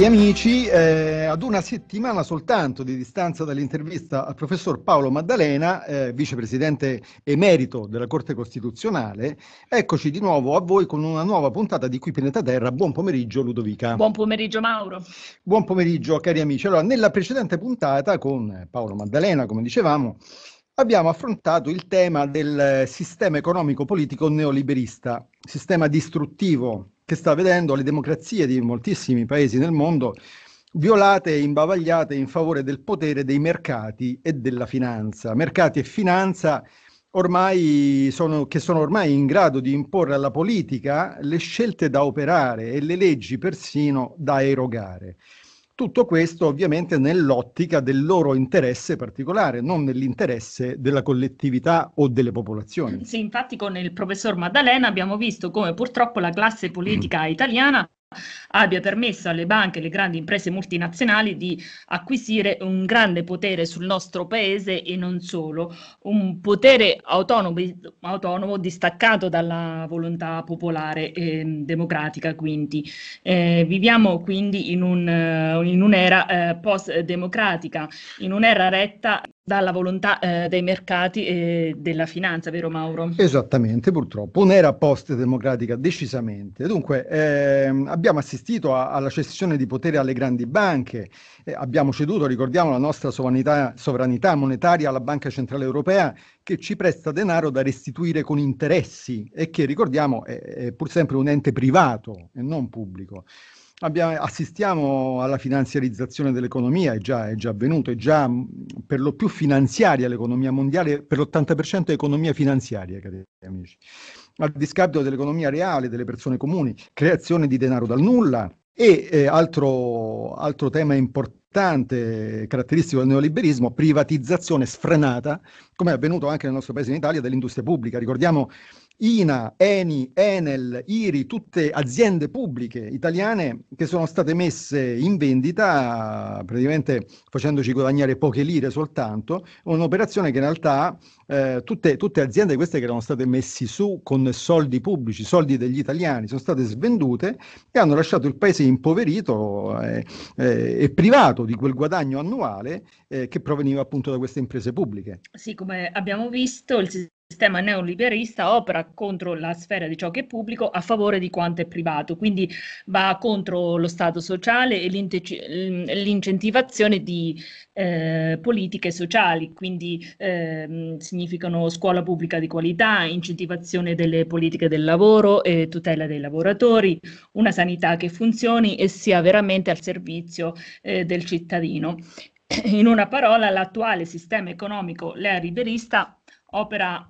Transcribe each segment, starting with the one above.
Amici, eh, ad una settimana soltanto di distanza dall'intervista al professor Paolo Maddalena, eh, vicepresidente emerito della Corte Costituzionale, eccoci di nuovo a voi con una nuova puntata di Qui Pianeta Terra. Buon pomeriggio Ludovica. Buon pomeriggio Mauro. Buon pomeriggio cari amici. Allora, nella precedente puntata con Paolo Maddalena, come dicevamo, abbiamo affrontato il tema del sistema economico-politico neoliberista, sistema distruttivo che sta vedendo le democrazie di moltissimi paesi nel mondo violate e imbavagliate in favore del potere dei mercati e della finanza. Mercati e finanza ormai sono, che sono ormai in grado di imporre alla politica le scelte da operare e le leggi persino da erogare. Tutto questo ovviamente nell'ottica del loro interesse particolare, non nell'interesse della collettività o delle popolazioni. Sì, infatti con il professor Maddalena abbiamo visto come purtroppo la classe politica italiana abbia permesso alle banche e alle grandi imprese multinazionali di acquisire un grande potere sul nostro paese e non solo, un potere autonomo, autonomo distaccato dalla volontà popolare e democratica. Quindi eh, viviamo quindi in, un, in un'era eh, post-democratica, in un'era retta dalla volontà eh, dei mercati e della finanza, vero Mauro? Esattamente, purtroppo, un'era post-democratica decisamente. Dunque, eh, abbiamo assistito a, alla cessione di potere alle grandi banche, eh, abbiamo ceduto, ricordiamo, la nostra sovranità, sovranità monetaria alla Banca Centrale Europea che ci presta denaro da restituire con interessi e che, ricordiamo, è, è pur sempre un ente privato e non pubblico. Abbiamo, assistiamo alla finanziarizzazione dell'economia, è già, è già avvenuto, è già per lo più finanziaria l'economia mondiale, per l'80% è economia finanziaria, cari amici, al discapito dell'economia reale, delle persone comuni, creazione di denaro dal nulla e eh, altro, altro tema importante, caratteristico del neoliberismo, privatizzazione sfrenata, come è avvenuto anche nel nostro paese in Italia, dell'industria pubblica. Ricordiamo INA, ENI, Enel, IRI, tutte aziende pubbliche italiane che sono state messe in vendita, praticamente facendoci guadagnare poche lire soltanto, un'operazione che in realtà eh, tutte, tutte, aziende queste che erano state messe su con soldi pubblici, soldi degli italiani, sono state svendute e hanno lasciato il paese impoverito eh, eh, e privato di quel guadagno annuale eh, che proveniva appunto da queste imprese pubbliche. Sì, come abbiamo visto, il sistema neoliberista opera contro la sfera di ciò che è pubblico a favore di quanto è privato, quindi va contro lo Stato sociale e l'incentivazione di eh, politiche sociali, quindi eh, significano scuola pubblica di qualità, incentivazione delle politiche del lavoro e tutela dei lavoratori, una sanità che funzioni e sia veramente al servizio eh, del cittadino. In una parola, l'attuale sistema economico neoliberista opera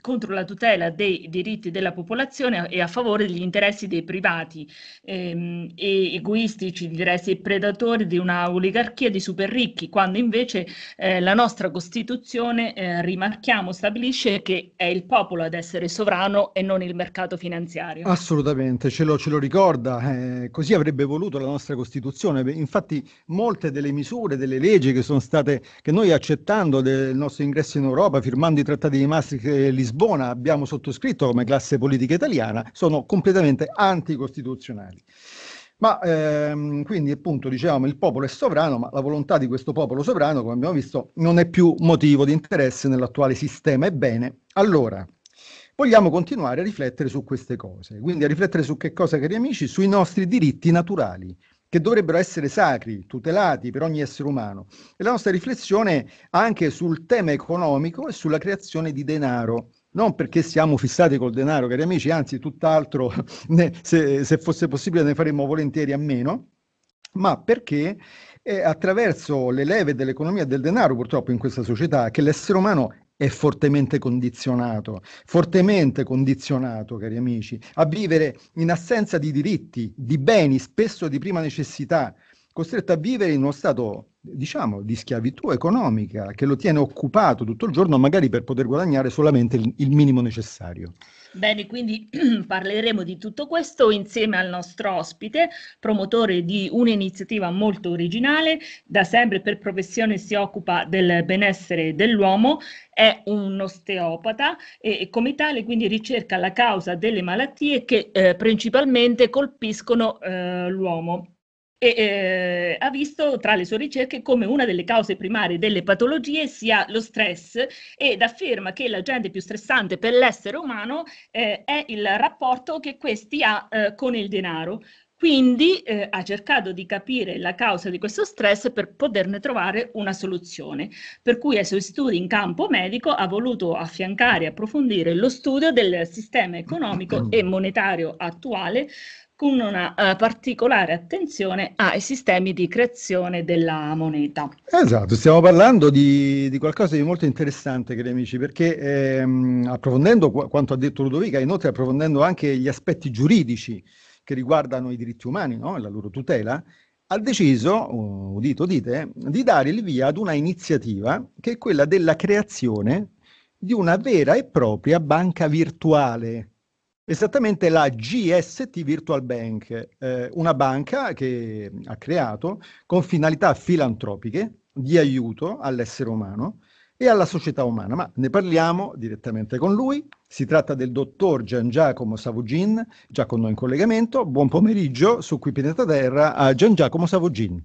contro la tutela dei diritti della popolazione e a favore degli interessi dei privati ehm, e egoistici interessi predatori di una oligarchia di super ricchi, quando invece eh, la nostra Costituzione, eh, rimarchiamo, stabilisce che è il popolo ad essere sovrano e non il mercato finanziario. Assolutamente, ce lo, ce lo ricorda, eh, così avrebbe voluto la nostra Costituzione. Infatti molte delle misure, delle leggi che sono state, che noi accettando del nostro ingresso in Europa, firmando i trattati di Maastricht e Lisbona, abbiamo sottoscritto come classe politica italiana sono completamente anticostituzionali. Ma ehm, quindi appunto dicevamo il popolo è sovrano, ma la volontà di questo popolo sovrano, come abbiamo visto, non è più motivo di interesse nell'attuale sistema. Ebbene, allora vogliamo continuare a riflettere su queste cose, quindi a riflettere su che cosa, cari amici, sui nostri diritti naturali, che dovrebbero essere sacri, tutelati per ogni essere umano. E la nostra riflessione anche sul tema economico e sulla creazione di denaro non perché siamo fissati col denaro, cari amici, anzi tutt'altro, ne, se, se, fosse possibile ne faremmo volentieri a meno, ma perché è attraverso le leve dell'economia del denaro, purtroppo in questa società, che l'essere umano è fortemente condizionato, fortemente condizionato, cari amici, a vivere in assenza di diritti, di beni, spesso di prima necessità, costretto a vivere in uno stato diciamo, di schiavitù economica che lo tiene occupato tutto il giorno, magari per poter guadagnare solamente il, il minimo necessario. Bene, quindi parleremo di tutto questo insieme al nostro ospite, promotore di un'iniziativa molto originale, da sempre per professione si occupa del benessere dell'uomo, è un osteopata e, come tale quindi ricerca la causa delle malattie che eh, principalmente colpiscono eh, l'uomo e eh, ha visto tra le sue ricerche come una delle cause primarie delle patologie sia lo stress ed afferma che l'agente più stressante per l'essere umano eh, è il rapporto che questi ha eh, con il denaro. Quindi eh, ha cercato di capire la causa di questo stress per poterne trovare una soluzione, per cui ai suoi studi in campo medico ha voluto affiancare e approfondire lo studio del sistema economico e monetario attuale con una uh, particolare attenzione ai sistemi di creazione della moneta. Esatto, stiamo parlando di, di qualcosa di molto interessante, cari amici, perché ehm, approfondendo qu- quanto ha detto Ludovica, inoltre approfondendo anche gli aspetti giuridici che riguardano i diritti umani e la loro tutela, ha deciso, udito, udite, di dare il via ad una iniziativa che è quella della creazione di una vera e propria banca virtuale Esattamente la GST Virtual Bank, eh, una banca che ha creato con finalità filantropiche di aiuto all'essere umano e alla società umana. Ma ne parliamo direttamente con lui. Si tratta del dottor Gian Giacomo Savugin, già con noi in collegamento. Buon pomeriggio su Qui Pianeta Terra a Gian Giacomo Savugin.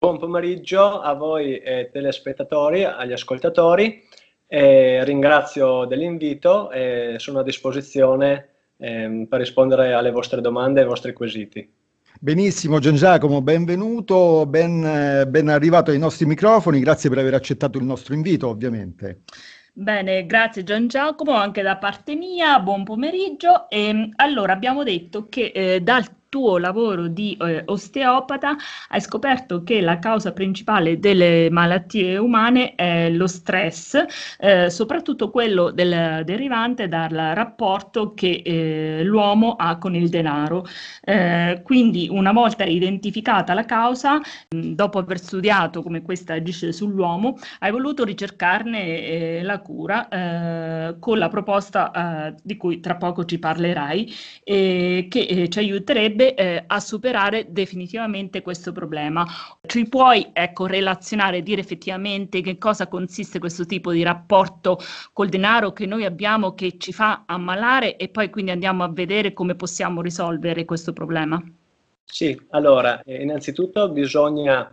Buon pomeriggio a voi eh, telespettatori, agli ascoltatori. Eh, ringrazio dell'invito e sono a disposizione ehm, per rispondere alle vostre domande e ai vostri quesiti. Benissimo Gian Giacomo, benvenuto, ben, ben arrivato ai nostri microfoni, grazie per aver accettato il nostro invito ovviamente. Bene, grazie Gian Giacomo, anche da parte mia, buon pomeriggio. E, ehm, allora, abbiamo detto che eh, dal tuo lavoro di eh, osteopata hai scoperto che la causa principale delle malattie umane è lo stress, eh, soprattutto quello del, derivante dal rapporto che eh, l'uomo ha con il denaro. Eh, quindi una volta identificata la causa, mh, dopo aver studiato come questa agisce sull'uomo, hai voluto ricercarne eh, la cura eh, con la proposta di cui tra poco ci parlerai, che ci aiuterebbe aiuterebbe eh, a superare definitivamente questo problema. Ci puoi ecco, relazionare, dire effettivamente che cosa consiste questo tipo di rapporto col denaro che noi abbiamo che ci fa ammalare e poi quindi andiamo a vedere come possiamo risolvere questo problema? Sì, allora, eh, innanzitutto bisogna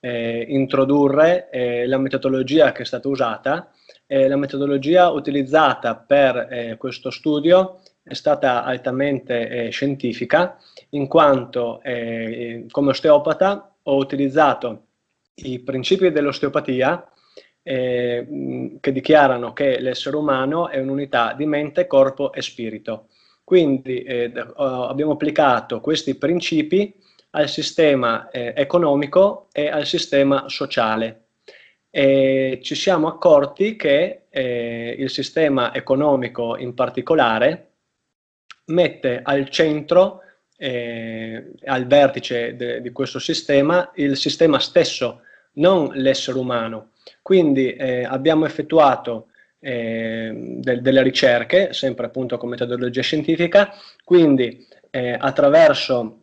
eh, introdurre eh, la metodologia che è stata usata. Eh, la metodologia utilizzata per eh, questo studio è stata altamente eh, scientifica in quanto eh, come osteopata ho utilizzato i principi dell'osteopatia eh, che dichiarano che l'essere umano è un'unità di mente, corpo e spirito. Quindi eh, abbiamo applicato questi principi al sistema eh, economico e al sistema sociale. E ci siamo accorti che eh, il sistema economico in particolare mette al centro, eh, al vertice de, di questo sistema, il sistema stesso, non l'essere umano. Quindi eh, abbiamo effettuato eh, de, delle ricerche, sempre appunto con metodologia scientifica, quindi eh, attraverso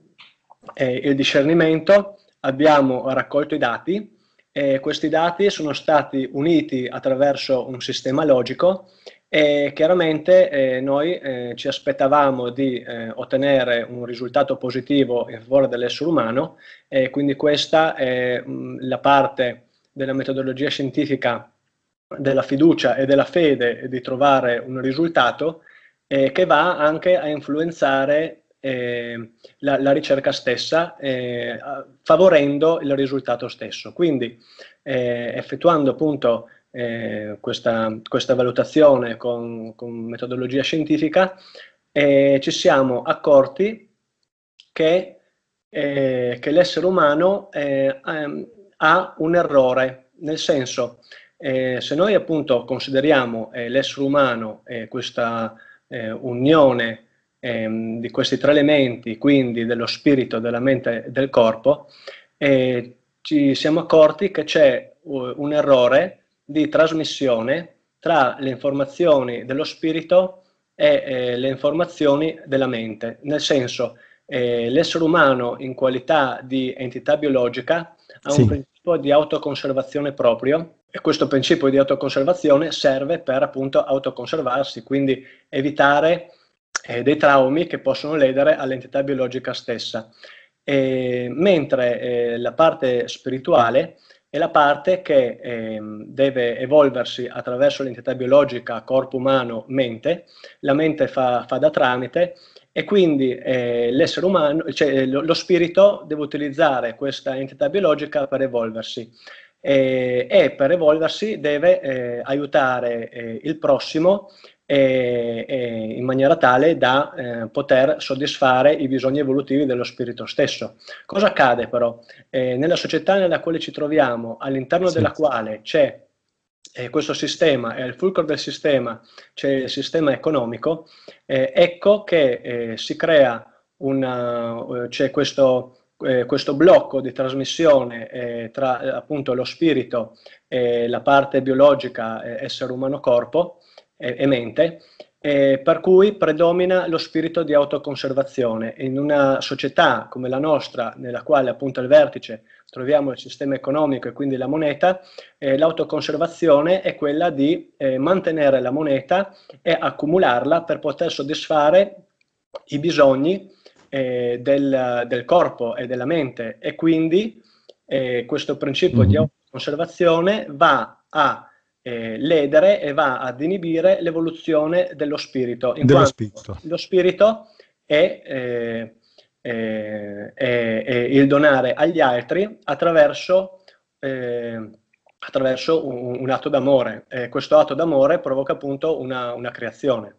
eh, il discernimento abbiamo raccolto i dati e questi dati sono stati uniti attraverso un sistema logico e chiaramente eh, noi eh, ci aspettavamo di eh, ottenere un risultato positivo in favore dell'essere umano e quindi questa è mh, mm, la parte della metodologia scientifica della fiducia e della fede di trovare un risultato eh, che va anche a influenzare eh, la, la, ricerca stessa, eh, favorendo il risultato stesso. Quindi effettuando appunto eh, questa, questa, valutazione con, con metodologia scientifica e ci siamo accorti che, eh, che l'essere umano eh, ehm, ha un errore, nel senso eh, se noi appunto consideriamo eh, l'essere umano questa eh, unione ehm, di questi tre elementi, quindi dello spirito, della mente e del corpo, ci siamo accorti che c'è un errore di trasmissione tra le informazioni dello spirito e eh, le informazioni della mente, nel senso eh, l'essere umano in qualità di entità biologica ha sì. un principio di autoconservazione proprio e questo principio di autoconservazione serve per appunto autoconservarsi, quindi evitare eh, dei traumi che possono ledere all'entità biologica stessa. eh, mentre eh, la parte spirituale è la parte che eh, deve evolversi attraverso l'entità biologica corpo umano-mente, la mente fa, fa da tramite e quindi eh, l'essere umano, cioè lo, lo, spirito deve utilizzare questa entità biologica per evolversi. E, e per evolversi deve eh, aiutare eh, il prossimo e, e in maniera tale da eh, poter soddisfare i bisogni evolutivi dello spirito stesso. Cosa accade però? Eh, nella società nella quale ci troviamo, all'interno sì. della quale c'è eh, questo sistema e al fulcro del sistema c'è il sistema economico, eh, ecco che eh, si crea una, eh, c'è questo, questo blocco di trasmissione tra appunto lo spirito e la parte biologica essere umano corpo e, e mente, eh, per cui predomina lo spirito di autoconservazione. In una società come la nostra, nella quale appunto al vertice troviamo il sistema economico e quindi la moneta, eh, l'autoconservazione è quella di eh, mantenere la moneta e accumularla per poter soddisfare i bisogni eh, del, del, corpo e della mente e quindi eh, questo principio mm-hmm. di autoconservazione va a eh, ledere e va ad inibire l'evoluzione dello spirito. Dello spirito. Lo spirito è, eh, è, è, è, il donare agli altri attraverso, eh, attraverso un, un, atto d'amore. questo atto d'amore provoca appunto una, una creazione.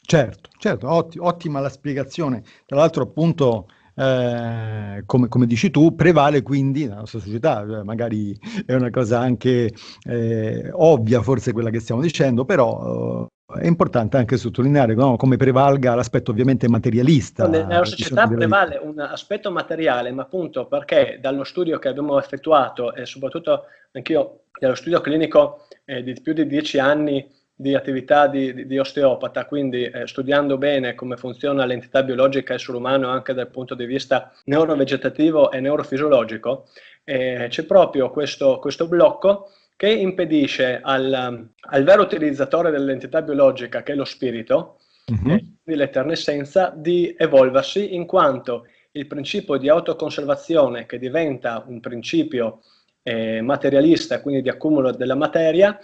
Certo, certo, otti, ottima la spiegazione. Tra l'altro appunto eh, come, come, dici tu, prevale quindi nella nostra società, cioè magari è una cosa anche eh, ovvia forse quella che stiamo dicendo, però eh, è importante anche sottolineare no, come prevalga l'aspetto ovviamente materialista. Nella società prevale un aspetto materiale, ma appunto perché dallo studio che abbiamo effettuato e soprattutto anch'io dallo studio clinico eh, di più di dieci anni di attività di, di, osteopata, quindi eh, studiando bene come funziona l'entità biologica essere umano anche dal punto di vista neurovegetativo e neurofisiologico, eh, c'è proprio questo, questo, blocco che impedisce al, al, vero utilizzatore dell'entità biologica, che è lo spirito, mm-hmm. l'eterna essenza, di evolversi in quanto il principio di autoconservazione che diventa un principio eh, materialista, quindi di accumulo della materia,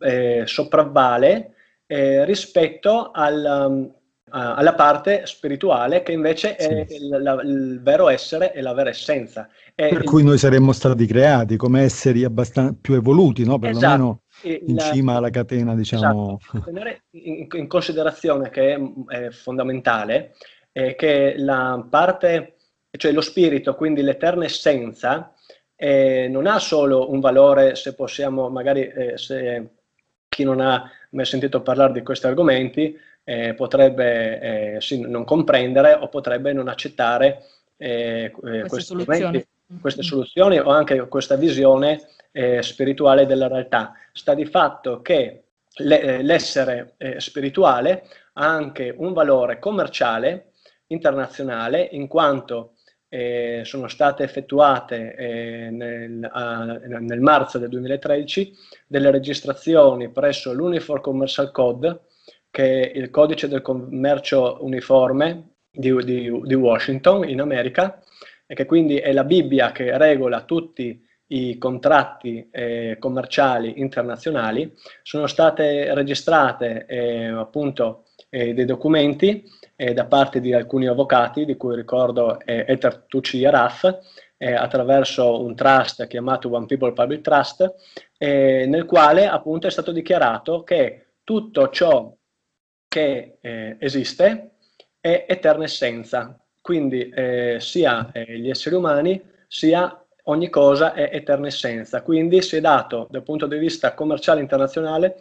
eh, sopravvale eh, rispetto al, um, alla parte spirituale che invece sì. è il, la, il, vero essere e la vera essenza. È per il... cui noi saremmo stati creati come esseri abbastanza più evoluti, no? perlomeno esatto. in cima alla catena, diciamo. Esatto. Tenere in, in, considerazione che è, è fondamentale è che la parte, cioè lo spirito, quindi l'eterna essenza, eh, non ha solo un valore se possiamo magari eh, se chi non ha mai sentito parlare di questi argomenti eh, potrebbe eh, sì, non comprendere o potrebbe non accettare eh, eh queste, soluzioni. queste, soluzioni. o anche questa visione eh, spirituale della realtà. Sta di fatto che le, l'essere spirituale ha anche un valore commerciale internazionale in quanto eh, sono state effettuate eh, nel, a, nel, marzo del 2013 delle registrazioni presso l'Uniform Commercial Code, che è il codice del commercio uniforme di, di, di Washington in America, e che quindi è la Bibbia che regola tutti i contratti eh, commerciali internazionali, sono state registrate eh, appunto eh, dei documenti eh, da parte di alcuni avvocati, di cui ricordo eh, Ether Tucci Araf, eh, attraverso un trust chiamato One People Public Trust, eh, nel quale appunto è stato dichiarato che tutto ciò che eh, esiste è eterna essenza, quindi eh, sia gli esseri umani sia ogni cosa è eterna essenza, quindi si è dato dal punto di vista commerciale internazionale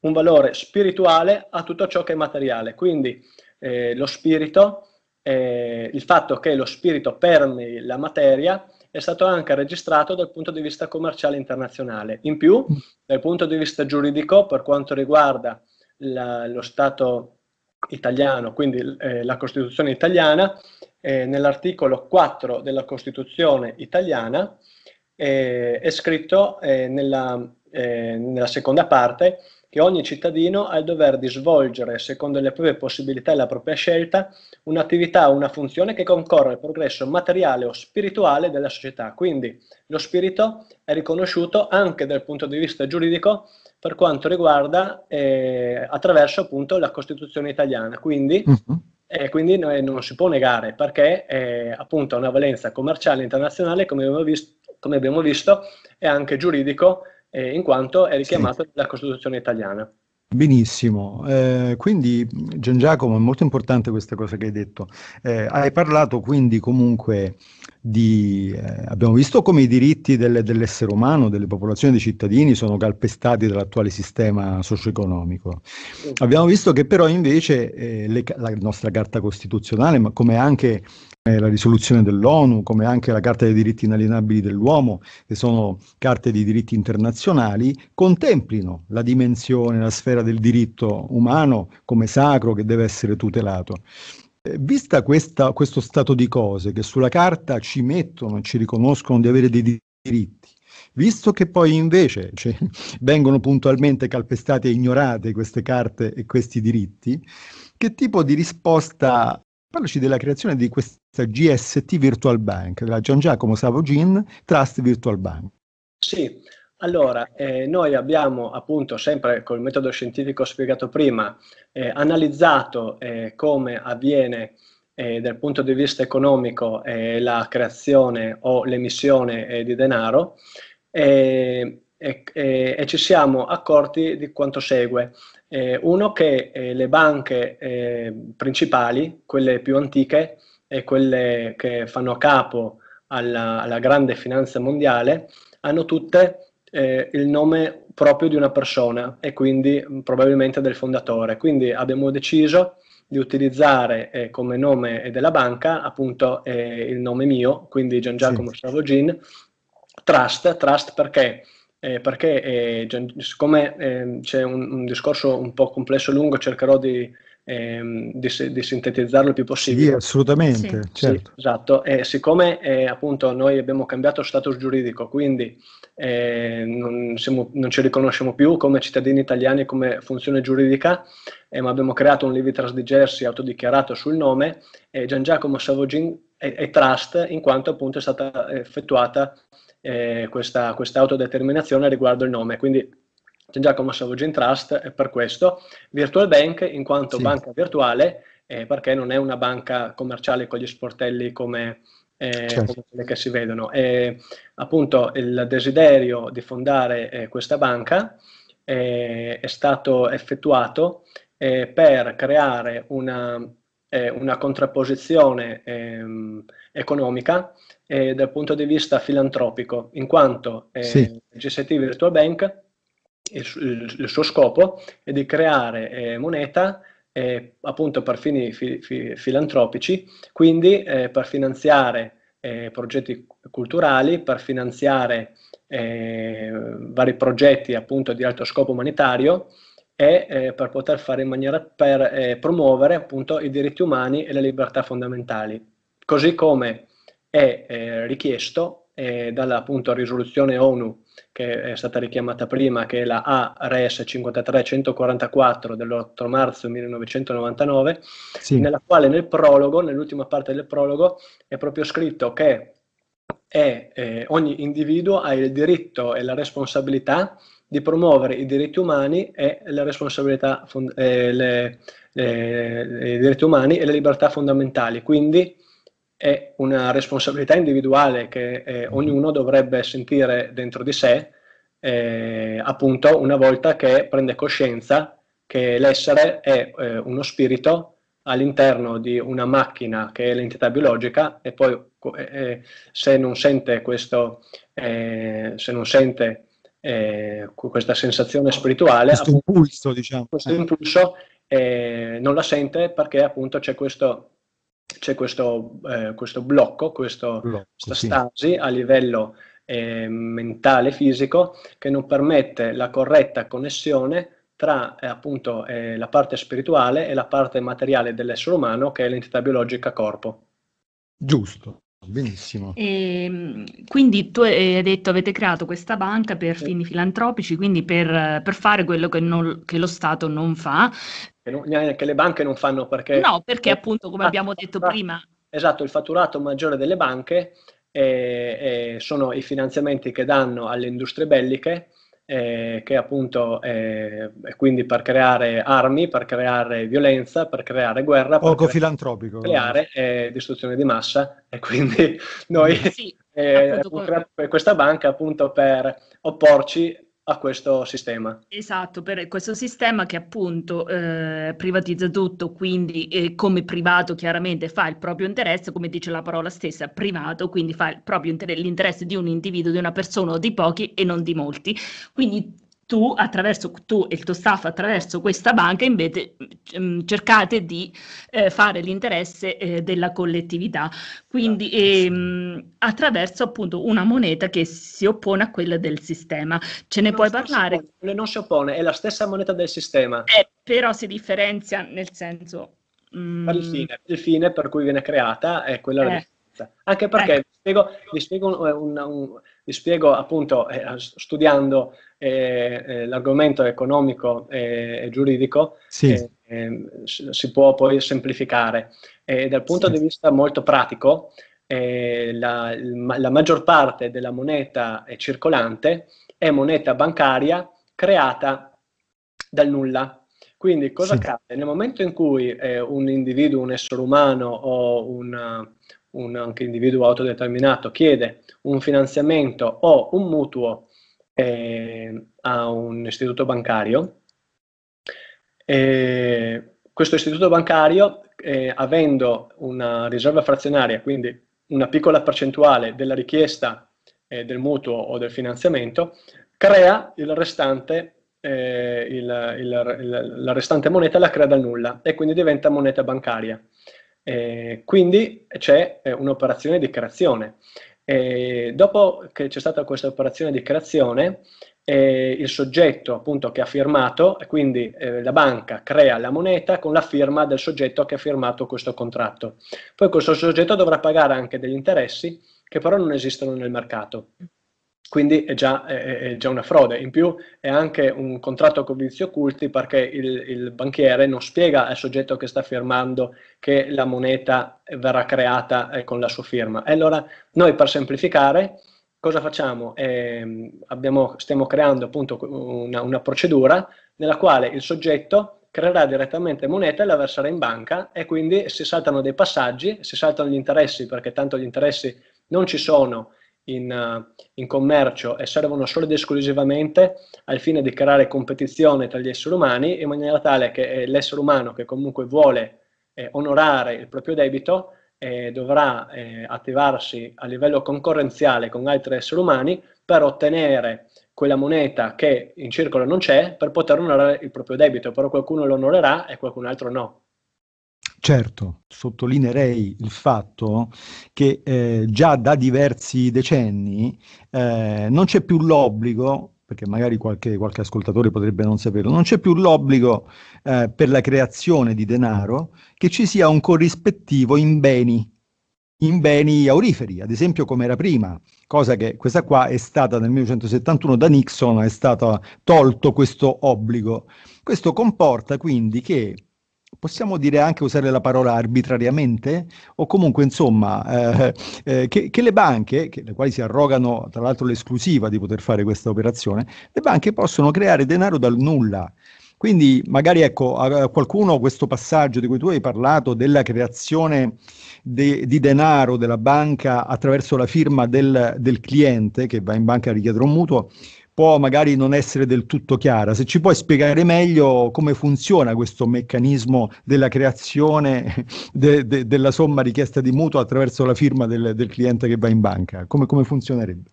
un valore spirituale a tutto ciò che è materiale. Quindi eh, lo spirito, eh, il fatto che lo spirito permei la materia è stato anche registrato dal punto di vista commerciale internazionale. In più, dal punto di vista giuridico, per quanto riguarda la, lo Stato italiano, quindi eh, la Costituzione italiana, eh, nell'articolo 4 della Costituzione italiana eh, è scritto eh, nella, eh, nella seconda parte che ogni cittadino ha il dovere di svolgere, secondo le proprie possibilità e la propria scelta, un'attività o una funzione che concorre al progresso materiale o spirituale della società. Quindi lo spirito è riconosciuto anche dal punto di vista giuridico per quanto riguarda eh, attraverso appunto la Costituzione italiana. Quindi, uh-huh. eh, quindi non si può negare perché eh, appunto ha una valenza commerciale internazionale, come abbiamo visto, come abbiamo visto è anche giuridico eh, in quanto è richiamato sì. dalla Costituzione italiana. Benissimo, eh, quindi Gian Giacomo è molto importante questa cosa che hai detto. Eh, hai parlato quindi comunque di... Eh, abbiamo visto come i diritti del, dell'essere umano, delle popolazioni, dei cittadini sono calpestati dall'attuale sistema socio-economico. Abbiamo visto che però invece eh, le, la nostra Carta Costituzionale, ma come anche la risoluzione dell'ONU, come anche la Carta dei diritti inalienabili dell'uomo, che sono carte di diritti internazionali, contemplino la dimensione, la sfera del diritto umano come sacro che deve essere tutelato. Eh, vista questa, questo stato di cose che sulla carta ci mettono e ci riconoscono di avere dei diritti, visto che poi invece cioè, vengono puntualmente calpestate e ignorate queste carte e questi diritti, che tipo di risposta Parlaci della creazione di questa GST Virtual Bank, della Gian Giacomo Savogin Trust Virtual Bank. Sì, allora, eh, noi abbiamo appunto sempre col metodo scientifico spiegato prima eh, analizzato eh, come avviene eh, dal punto di vista economico eh, la creazione o l'emissione eh, di denaro e, ci siamo accorti di quanto segue. Eh, uno che eh, le banche eh, principali, quelle più antiche e quelle che fanno capo alla, alla grande finanza mondiale, hanno tutte eh, il nome proprio di una persona e quindi mh, probabilmente del fondatore. Quindi abbiamo deciso di utilizzare eh, come nome della banca appunto eh, il nome mio, quindi Gian Giacomo sì. Savogin, Trust, Trust perché? Eh, perché eh, siccome eh, c'è un, un, discorso un po' complesso e lungo, cercherò di, ehm, di, di, sintetizzarlo il più possibile. Sì, assolutamente, sì. certo. Sì, esatto, e siccome eh, appunto noi abbiamo cambiato status giuridico, quindi eh, non, siamo, non, ci riconosciamo più come cittadini italiani come funzione giuridica, eh, ma abbiamo creato un Livitas di Jersey autodichiarato sul nome, e Gian Giacomo Savogin è, è trust in quanto appunto è stata effettuata eh, questa, questa, autodeterminazione riguardo il nome. Quindi c'è Giacomo Savogen Trust è per questo. Virtual Bank in quanto sì. banca virtuale, eh, perché non è una banca commerciale con gli sportelli come, eh, certo. come quelle che si vedono. E appunto il desiderio di fondare eh, questa banca eh, è stato effettuato eh, per creare una, eh, una contrapposizione ehm, economica eh, dal punto di vista filantropico, in quanto eh, sì. GST Virtual Bank, il, il, il, suo scopo è di creare eh, moneta eh, appunto per fini fi, fi, filantropici, quindi eh, per finanziare eh, progetti culturali, per finanziare vari progetti appunto di alto scopo umanitario e per poter fare in maniera per promuovere appunto i diritti umani e le libertà fondamentali. Così come è eh, richiesto eh, dalla appunto, risoluzione ONU che è stata richiamata prima, che è la ARES 53144 dell'8 marzo 1999, sì. nella quale nel prologo, nell'ultima parte del prologo, è proprio scritto che è, eh, ogni individuo ha il diritto e la responsabilità di promuovere i diritti umani e le responsabilità, eh, le, le, i diritti umani e le libertà fondamentali. Quindi è una responsabilità individuale che eh, ognuno dovrebbe sentire dentro di sé, eh, appunto una volta che prende coscienza che l'essere è eh, uno spirito all'interno di una macchina che è l'entità biologica e poi eh, eh, se non sente, questo, eh, se non sente questa sensazione spirituale, questo appunto, impulso, diciamo. questo impulso non la sente perché appunto c'è questo c'è questo, eh, questo blocco, questa sì. stasi a livello eh, mentale, fisico, che non permette la corretta connessione tra eh, appunto eh, la parte spirituale e la parte materiale dell'essere umano, che è l'entità biologica corpo. Giusto. Benissimo. E, ehm, quindi tu hai detto avete creato questa banca per fini filantropici, quindi per, per fare quello che, non, che, lo Stato non fa. Che, non, che, le banche non fanno perché... No, perché appunto, come abbiamo detto prima... Esatto, il fatturato maggiore delle banche eh, eh, sono i finanziamenti che danno alle industrie belliche eh, che appunto eh, quindi per creare armi, per creare violenza, per creare guerra, poco per filantropico, creare eh, distruzione di massa. E quindi noi sì, eh, abbiamo creato questa banca appunto per opporci a questo sistema. Esatto, per questo sistema che appunto eh, privatizza tutto, quindi eh, come privato chiaramente fa il proprio interesse, come dice la parola stessa, privato, quindi fa proprio inter- l'interesse di un individuo, di una persona o di pochi e non di molti. Quindi tu, attraverso, tu e il tuo staff attraverso questa banca invece mm, cercate di eh, fare l'interesse eh, della collettività, quindi ehm, attraverso appunto una moneta che si oppone a quella del sistema. Ce ne non puoi parlare? Oppone, non si oppone, è la stessa moneta del sistema. Eh, però si differenzia nel senso... Mm, il fine, il fine per cui viene creata è quella eh. Anche perché, eh. vi, spiego, vi, spiego un, un, vi spiego appunto, eh, studiando eh, eh, l'argomento economico e, giuridico sì. eh, ehm, si può poi semplificare. Dal punto sì. di vista molto pratico, eh, la, la, maggior parte della moneta circolante è moneta bancaria creata dal nulla. Quindi cosa sì. accade? Nel momento in cui un individuo, un essere umano o un, un anche individuo autodeterminato chiede un finanziamento o un mutuo eh, a un istituto bancario. E questo istituto bancario, eh, avendo una riserva frazionaria, quindi una piccola percentuale della richiesta eh, del mutuo o del finanziamento, crea il restante, eh, il, il, il, la restante moneta la crea dal nulla e quindi diventa moneta bancaria. Eh, quindi c'è eh, un'operazione di creazione. E dopo che c'è stata questa operazione di creazione, eh, il soggetto appunto che ha firmato, e quindi eh, la banca crea la moneta con la firma del soggetto che ha firmato questo contratto. Poi questo soggetto dovrà pagare anche degli interessi che però non esistono nel mercato quindi è già, è, è già, una frode. In più è anche un contratto con vizi occulti perché il, il, banchiere non spiega al soggetto che sta firmando che la moneta verrà creata eh, con la sua firma. E allora noi per semplificare cosa facciamo? Eh, abbiamo, stiamo creando appunto una, una procedura nella quale il soggetto creerà direttamente moneta e la verserà in banca e quindi si saltano dei passaggi, si saltano gli interessi perché tanto gli interessi non ci sono in, uh, in, commercio e servono solo ed esclusivamente al fine di creare competizione tra gli esseri umani in maniera tale che eh, l'essere umano che comunque vuole eh, onorare il proprio debito eh, dovrà eh, attivarsi a livello concorrenziale con altri esseri umani per ottenere quella moneta che in circolo non c'è per poter onorare il proprio debito, però qualcuno lo onorerà e qualcun altro no. Certo, sottolineerei il fatto che eh, già da diversi decenni eh, non c'è più l'obbligo, perché magari qualche, qualche, ascoltatore potrebbe non saperlo, non c'è più l'obbligo eh, per la creazione di denaro che ci sia un corrispettivo in beni, in beni auriferi, ad esempio come era prima, cosa che questa qua è stata nel 1971 da Nixon, è stato tolto questo obbligo. Questo comporta quindi che possiamo dire anche usare la parola arbitrariamente? O comunque, insomma, eh, eh, che, che, le banche, che, le quali si arrogano tra l'altro l'esclusiva di poter fare questa operazione, le banche possono creare denaro dal nulla. Quindi magari ecco, a qualcuno questo passaggio di cui tu hai parlato della creazione de, di denaro della banca attraverso la firma del, del cliente che va in banca a richiedere un mutuo, può magari non essere del tutto chiara. Se ci puoi spiegare meglio come funziona questo meccanismo della creazione de, de, della somma richiesta di mutuo attraverso la firma del, del cliente che va in banca, come, come funzionerebbe?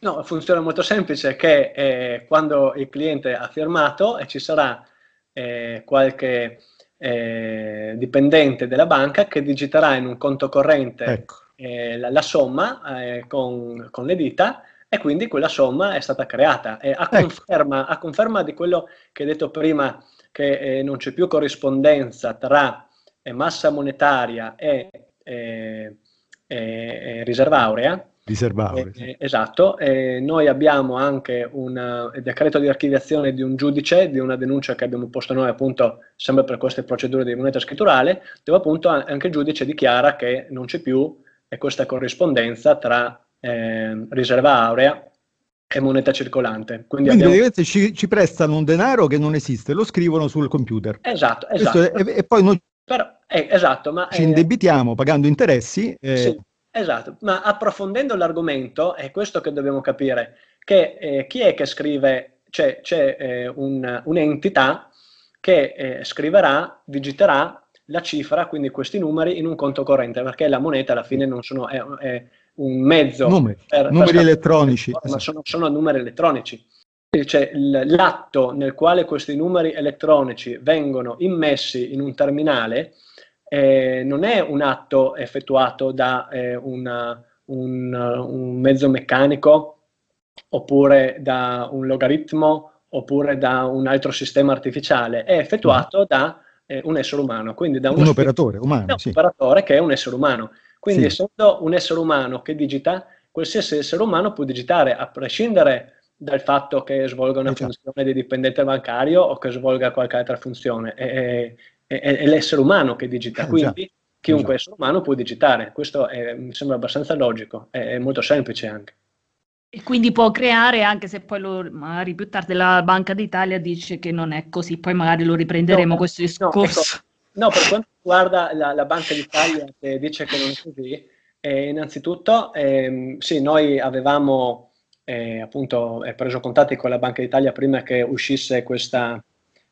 No, funziona molto semplice che eh, quando il cliente ha firmato e ci sarà eh, qualche eh, dipendente della banca che digiterà in un conto corrente ecco. Eh, la, la, somma eh, con, con le dita e quindi quella somma è stata creata. E a, ecco. conferma, a conferma di quello che hai detto prima, che eh, non c'è più corrispondenza tra eh, massa monetaria e, eh, eh, riserva aurea. Riserva aurea. Eh, esatto, noi abbiamo anche un decreto di archiviazione di un giudice, di una denuncia che abbiamo posto noi appunto sempre per queste procedure di moneta scritturale, dove appunto anche il giudice dichiara che non c'è più questa corrispondenza tra eh, riserva aurea e moneta circolante. Quindi, Quindi abbiamo... ci, ci, prestano un denaro che non esiste, lo scrivono sul computer. Esatto, esatto. È, e, poi noi Però, eh, esatto, ma, ci indebitiamo pagando interessi. Eh... Sì, esatto, ma approfondendo l'argomento è questo che dobbiamo capire, che eh, chi è che scrive, cioè c'è eh, un, un'entità che eh, scriverà, digiterà la cifra, quindi questi numeri, in un conto corrente, perché la moneta alla fine non sono, è, è un mezzo numeri, per, numeri per elettronici, ma esatto. sono, sono, numeri elettronici. Cioè, l'atto nel quale questi numeri elettronici vengono immessi in un terminale eh, non è un atto effettuato da eh, una, un, un mezzo meccanico oppure da un logaritmo oppure da un altro sistema artificiale, è effettuato mm. da eh, un essere umano, quindi da un operatore umano, un sì. operatore che è un essere umano. Quindi sì. essendo un essere umano che digita, qualsiasi essere umano può digitare a prescindere dal fatto che svolga una esatto. funzione di dipendente bancario o che svolga qualche altra funzione. È, è, è l'essere umano che digita, esatto. quindi chiunque esatto. essere umano può digitare. Questo è, mi sembra abbastanza logico, è, molto semplice anche. E quindi può creare, anche se poi lo, magari più tardi la Banca d'Italia dice che non è così, poi magari lo riprenderemo no, questo discorso. No, per quanto riguarda la, la, Banca d'Italia che dice che non è così, eh, innanzitutto ehm, sì, noi avevamo eh, appunto preso contatti con la Banca d'Italia prima che uscisse questa,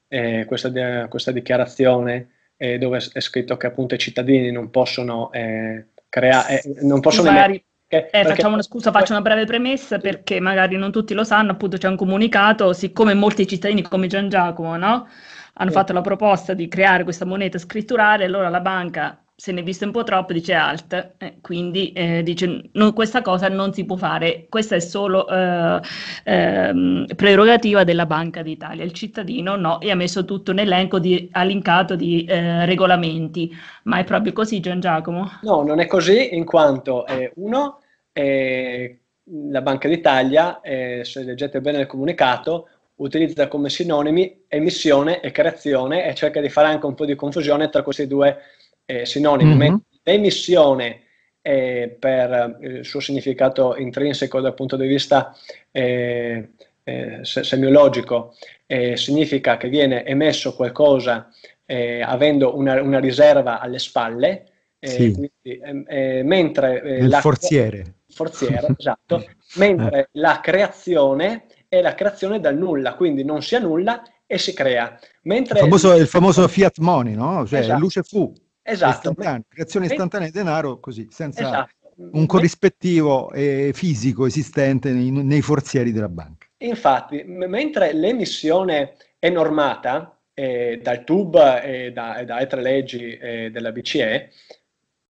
eh, questa, questa dichiarazione eh, dove è scritto che appunto i cittadini non possono eh, creare, eh, non possono... Magari eh, facciamo una scusa, faccio una breve premessa perché magari non tutti lo sanno, appunto c'è un comunicato, siccome molti cittadini come Gian Giacomo no, hanno sì. fatto la proposta di creare questa moneta scritturale, allora la banca se ne è visto un po' troppo, dice alt, eh, quindi eh, dice no, questa cosa non si può fare, questa è solo eh, ehm, prerogativa della Banca d'Italia, il cittadino no, e ha messo tutto un elenco, di, ha linkato di eh, regolamenti, ma è proprio così Gian Giacomo? No, non è così in quanto eh, uno eh, la Banca d'Italia, eh, se leggete bene il comunicato, utilizza come sinonimi emissione e creazione e cerca di fare anche un po' di confusione tra questi due eh, sinonimi. Mm-hmm. L'emissione eh, per il suo significato intrinseco dal punto di vista eh, eh, semiologico eh, significa che viene emesso qualcosa eh, avendo una, una, riserva alle spalle, sì. quindi, ehm, mentre il la, forziere forziere, esatto, mentre eh. la creazione è la creazione dal nulla, quindi non si annulla e si crea. Mentre il, famoso, il famoso fiat money, no? Cioè esatto. luce fu, esatto. istantanea, creazione istantanea di denaro così, senza esatto. un corrispettivo eh, fisico esistente nei, nei, forzieri della banca. Infatti, m- mentre l'emissione è normata eh, dal TUB e da, da altre leggi eh, della BCE,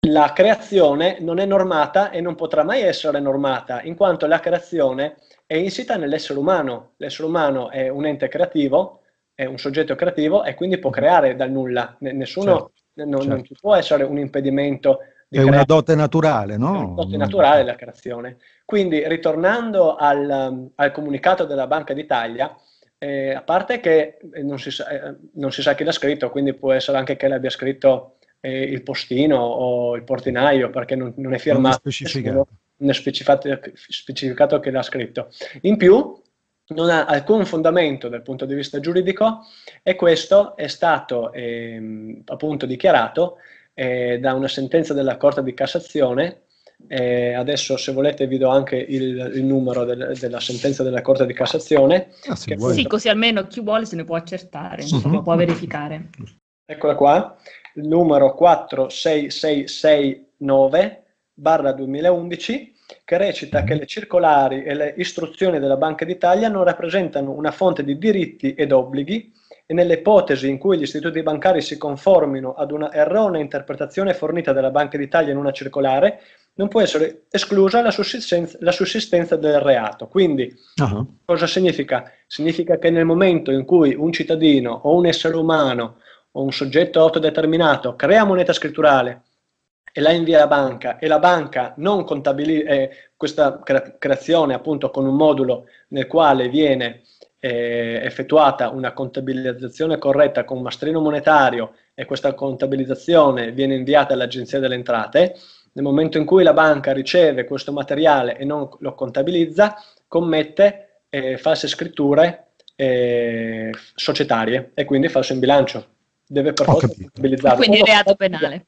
la creazione non è normata e non potrà mai essere normata, in quanto la creazione è insita nell'essere umano. L'essere umano è un ente creativo, è un soggetto creativo e quindi può creare dal nulla. Nessuno, certo, non, certo. non ci può essere un impedimento di È una dote naturale, no? È una dote naturale la creazione. Quindi, ritornando al, al comunicato della Banca d'Italia, eh, a parte che non si, sa, eh, non si sa chi l'ha scritto, quindi può essere anche che l'abbia scritto eh, il postino o il portinaio perché non, non è firmato, non è specificato, specificato, specificato che l'ha scritto. In più, non ha alcun fondamento dal punto di vista giuridico e questo è stato eh, appunto dichiarato eh, da una sentenza della Corte di Cassazione. Eh, adesso, se volete, vi do anche il, il numero del, della sentenza della Corte di Cassazione. Ah, sì, così almeno chi vuole se ne può accertare, uh-huh. può verificare. Eccola qua il numero 4669 barra 2011 che recita che le circolari e le istruzioni della Banca d'Italia non rappresentano una fonte di diritti ed obblighi e nelle ipotesi in cui gli istituti bancari si conformino ad una erronea interpretazione fornita dalla Banca d'Italia in una circolare, non può essere esclusa la sussistenza, la sussistenza del reato. Quindi, uh-huh. cosa significa? Significa che nel momento in cui un cittadino o un essere umano o un soggetto autodeterminato crea moneta scritturale e la invia alla banca e la banca non contabilizza eh, questa cre- creazione appunto con un modulo nel quale viene eh, effettuata una contabilizzazione corretta con mastrino monetario e questa contabilizzazione viene inviata all'Agenzia delle Entrate, nel momento in cui la banca riceve questo materiale e non lo contabilizza, commette eh, false scritture eh, societarie e quindi falso in bilancio. Deve per forza contabilizzare. Quindi reato penale.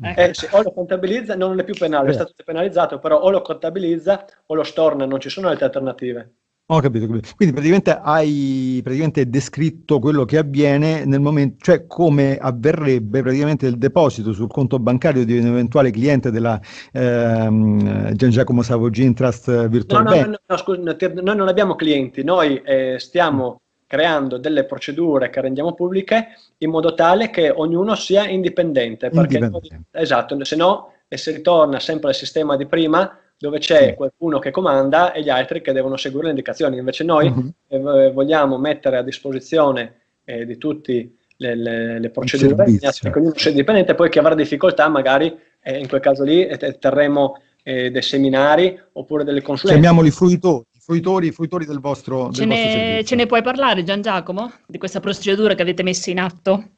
Ecco. Eh, sì, o lo contabilizza, non è più penale, è eh. stato penalizzato, però o lo contabilizza o lo storna, non ci sono altre alternative. Ho capito, capito. Quindi praticamente hai praticamente descritto quello che avviene nel momento, cioè come avverrebbe praticamente il deposito sul conto bancario di un eventuale cliente della ehm, Gian Giacomo Savogin Trust Virtual no, Bank. No, no, no, scusa, noi non abbiamo clienti, noi eh, stiamo creando delle procedure che rendiamo pubbliche in modo tale che ognuno sia indipendente. Perché indipendente. esatto, se no e si ritorna sempre al sistema di prima dove c'è sì. qualcuno che comanda e gli altri che devono seguire le indicazioni. Invece noi uh-huh. vogliamo mettere a disposizione eh, di tutti le, le, le procedure, che ognuno sia indipendente, poi chi avrà difficoltà magari eh, in quel caso lì eh, terremo eh, dei seminari oppure delle consulenze. Chiamiamoli fruitori fruitori, fruitori del vostro, ce, del ne, ce ne puoi parlare Gian Giacomo di questa procedura che avete messo in atto?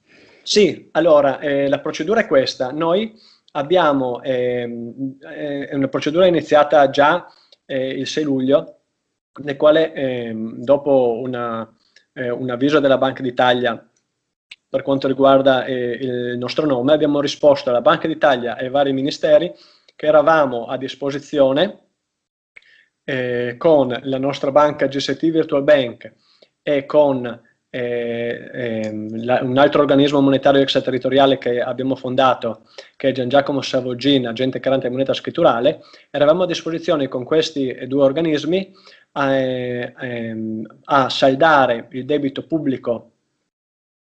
Sì, allora eh, la procedura è questa. Noi abbiamo ehm, eh, una procedura iniziata già eh, il 6 luglio, nel quale ehm, dopo una, eh, un avviso della Banca d'Italia per quanto riguarda eh, il nostro nome, abbiamo risposto alla Banca d'Italia e ai vari ministeri che eravamo a disposizione eh, con la nostra banca GST Virtual Bank e con eh, eh, la, un altro organismo monetario extraterritoriale che abbiamo fondato, che è Gian Giacomo Savogin, agente carante moneta scritturale, eravamo a disposizione con questi due organismi a, ehm, a saldare il debito pubblico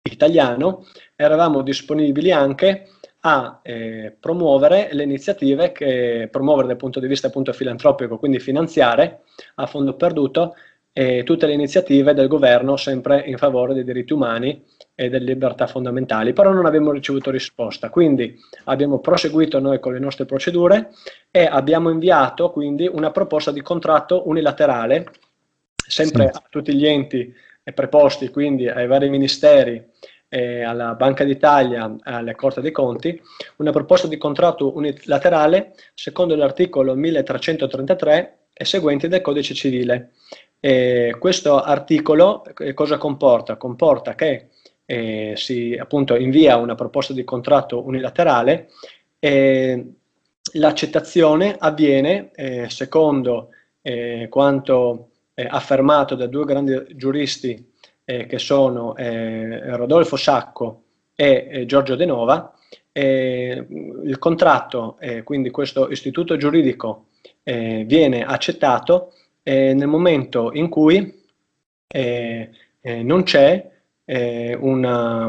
italiano, eravamo disponibili anche a eh, promuovere le iniziative che promuovere dal punto di vista appunto filantropico, quindi finanziare a fondo perduto eh, tutte le iniziative del governo sempre in favore dei diritti umani e delle libertà fondamentali, però non abbiamo ricevuto risposta, quindi abbiamo proseguito noi con le nostre procedure e abbiamo inviato quindi una proposta di contratto unilaterale sempre sì. a tutti gli enti preposti, quindi ai vari ministeri eh, alla Banca d'Italia, alle Corte dei Conti, una proposta di contratto unilaterale secondo l'articolo 1333 e seguenti del Codice Civile. Eh, questo articolo eh, cosa comporta? Comporta che eh, si appunto invia una proposta di contratto unilaterale e l'accettazione avviene eh, secondo eh, quanto affermato da due grandi giuristi eh, che sono eh, Rodolfo Sacco e eh, Giorgio De Nova. il contratto, quindi questo istituto giuridico, viene accettato nel momento in cui non c'è una,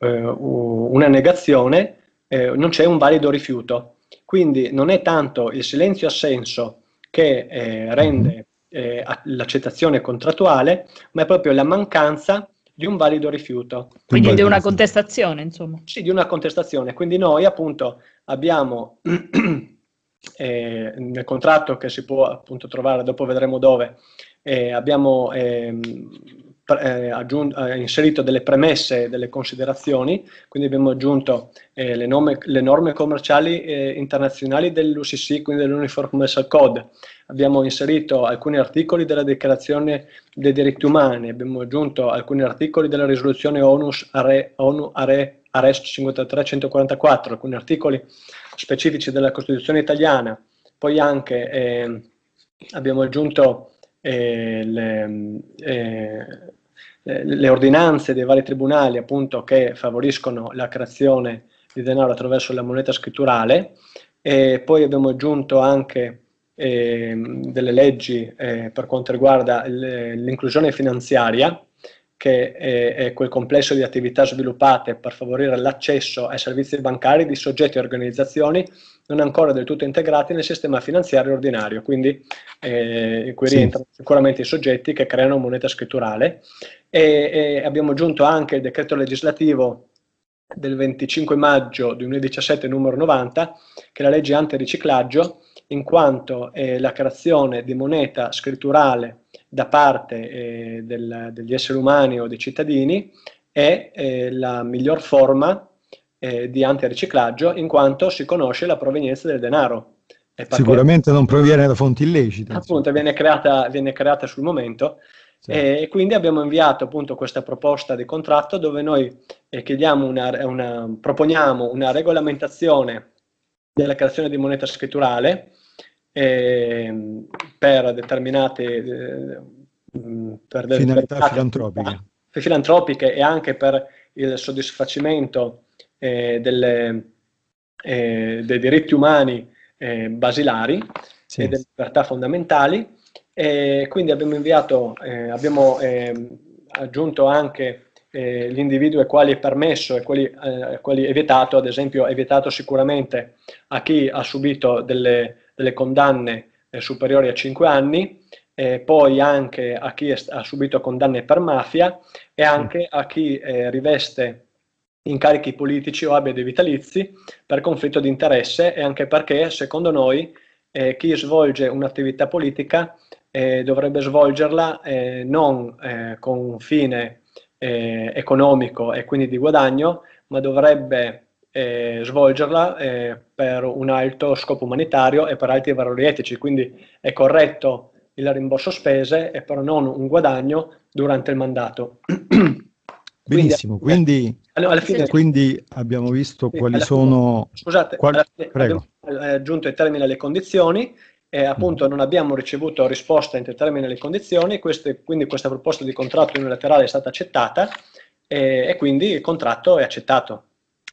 una negazione, non c'è un valido rifiuto. Quindi non è tanto il silenzio assenso che eh, rende eh, l'accettazione contrattuale, ma è proprio la mancanza di un valido rifiuto. Quindi di una contestazione, insomma. Sì, di una contestazione. Quindi noi appunto abbiamo eh, nel contratto che si può appunto trovare, dopo vedremo dove, eh, abbiamo ehm, eh, aggiunto, eh, inserito delle premesse, delle considerazioni, quindi abbiamo aggiunto eh, le, norme, le, norme, commerciali eh, internazionali dell'UCC, quindi dell'Uniform Commercial Code, abbiamo inserito alcuni articoli della Dichiarazione dei diritti umani, abbiamo aggiunto alcuni articoli della risoluzione ONUS Are, ONU Are, Arrest 53-144, alcuni articoli specifici della Costituzione italiana, poi anche eh, abbiamo aggiunto eh, le, eh, le, ordinanze dei vari tribunali appunto che favoriscono la creazione di denaro attraverso la moneta scritturale. E poi abbiamo aggiunto anche eh, delle leggi eh, per quanto riguarda l'inclusione finanziaria, che è, è, quel complesso di attività sviluppate per favorire l'accesso ai servizi bancari di soggetti e organizzazioni non ancora del tutto integrati nel sistema finanziario ordinario, quindi eh, in cui sì. rientrano sicuramente i soggetti che creano moneta scritturale. E, e abbiamo aggiunto anche il decreto legislativo del 25 maggio 2017 numero 90, che è la legge antiriciclaggio, in quanto eh, la creazione di moneta scritturale da parte eh, del, degli esseri umani o dei cittadini è eh, la miglior forma eh, di antiriciclaggio in quanto si conosce la provenienza del denaro. Sicuramente non proviene da fonti illecite. Appunto, viene creata, viene creata, sul momento sì. e quindi abbiamo inviato appunto questa proposta di contratto dove noi eh, una, una, proponiamo una regolamentazione della creazione di moneta scritturale eh, per determinate eh, per finalità filantropiche. filantropiche e anche per il soddisfacimento eh, delle, eh, dei diritti umani eh, basilari sì. e delle libertà fondamentali. E quindi abbiamo inviato, eh, abbiamo ehm, aggiunto anche eh, gli individui ai quali è permesso e quali, eh, quali è vietato, ad esempio è vietato sicuramente a chi ha subito delle, delle condanne eh, superiori a 5 anni, eh, poi anche a chi è, ha subito condanne per mafia e anche a chi eh, riveste incarichi politici o abbia dei vitalizi per conflitto di interesse e anche perché, secondo noi, eh, chi svolge un'attività politica eh, dovrebbe svolgerla eh, non con un fine economico e quindi di guadagno, ma dovrebbe eh, svolgerla per un alto scopo umanitario e per alti valori etici. Quindi è corretto il rimborso spese e però non un guadagno durante il mandato. Benissimo, quindi, alla fine, quindi abbiamo visto quali sono... Scusate, quali, abbiamo aggiunto i termini e le condizioni e appunto mm. non abbiamo ricevuto risposta entro i termini e le condizioni, queste, quindi questa proposta di contratto unilaterale è stata accettata e, e quindi il contratto è accettato.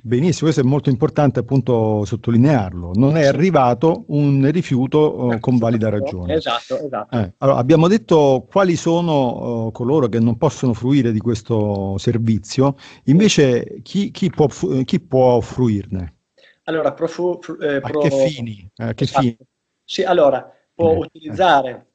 Benissimo, questo è molto importante appunto sottolinearlo. Non è arrivato un rifiuto uh, con valida ragione. Esatto, esatto. Eh, allora, abbiamo detto quali sono uh, coloro che non possono fruire di questo servizio, invece chi, chi, può, chi può, fruirne? Allora, pro, fru, eh, pro... A che fini? Eh, che esatto. fini? Sì, allora, può eh, utilizzare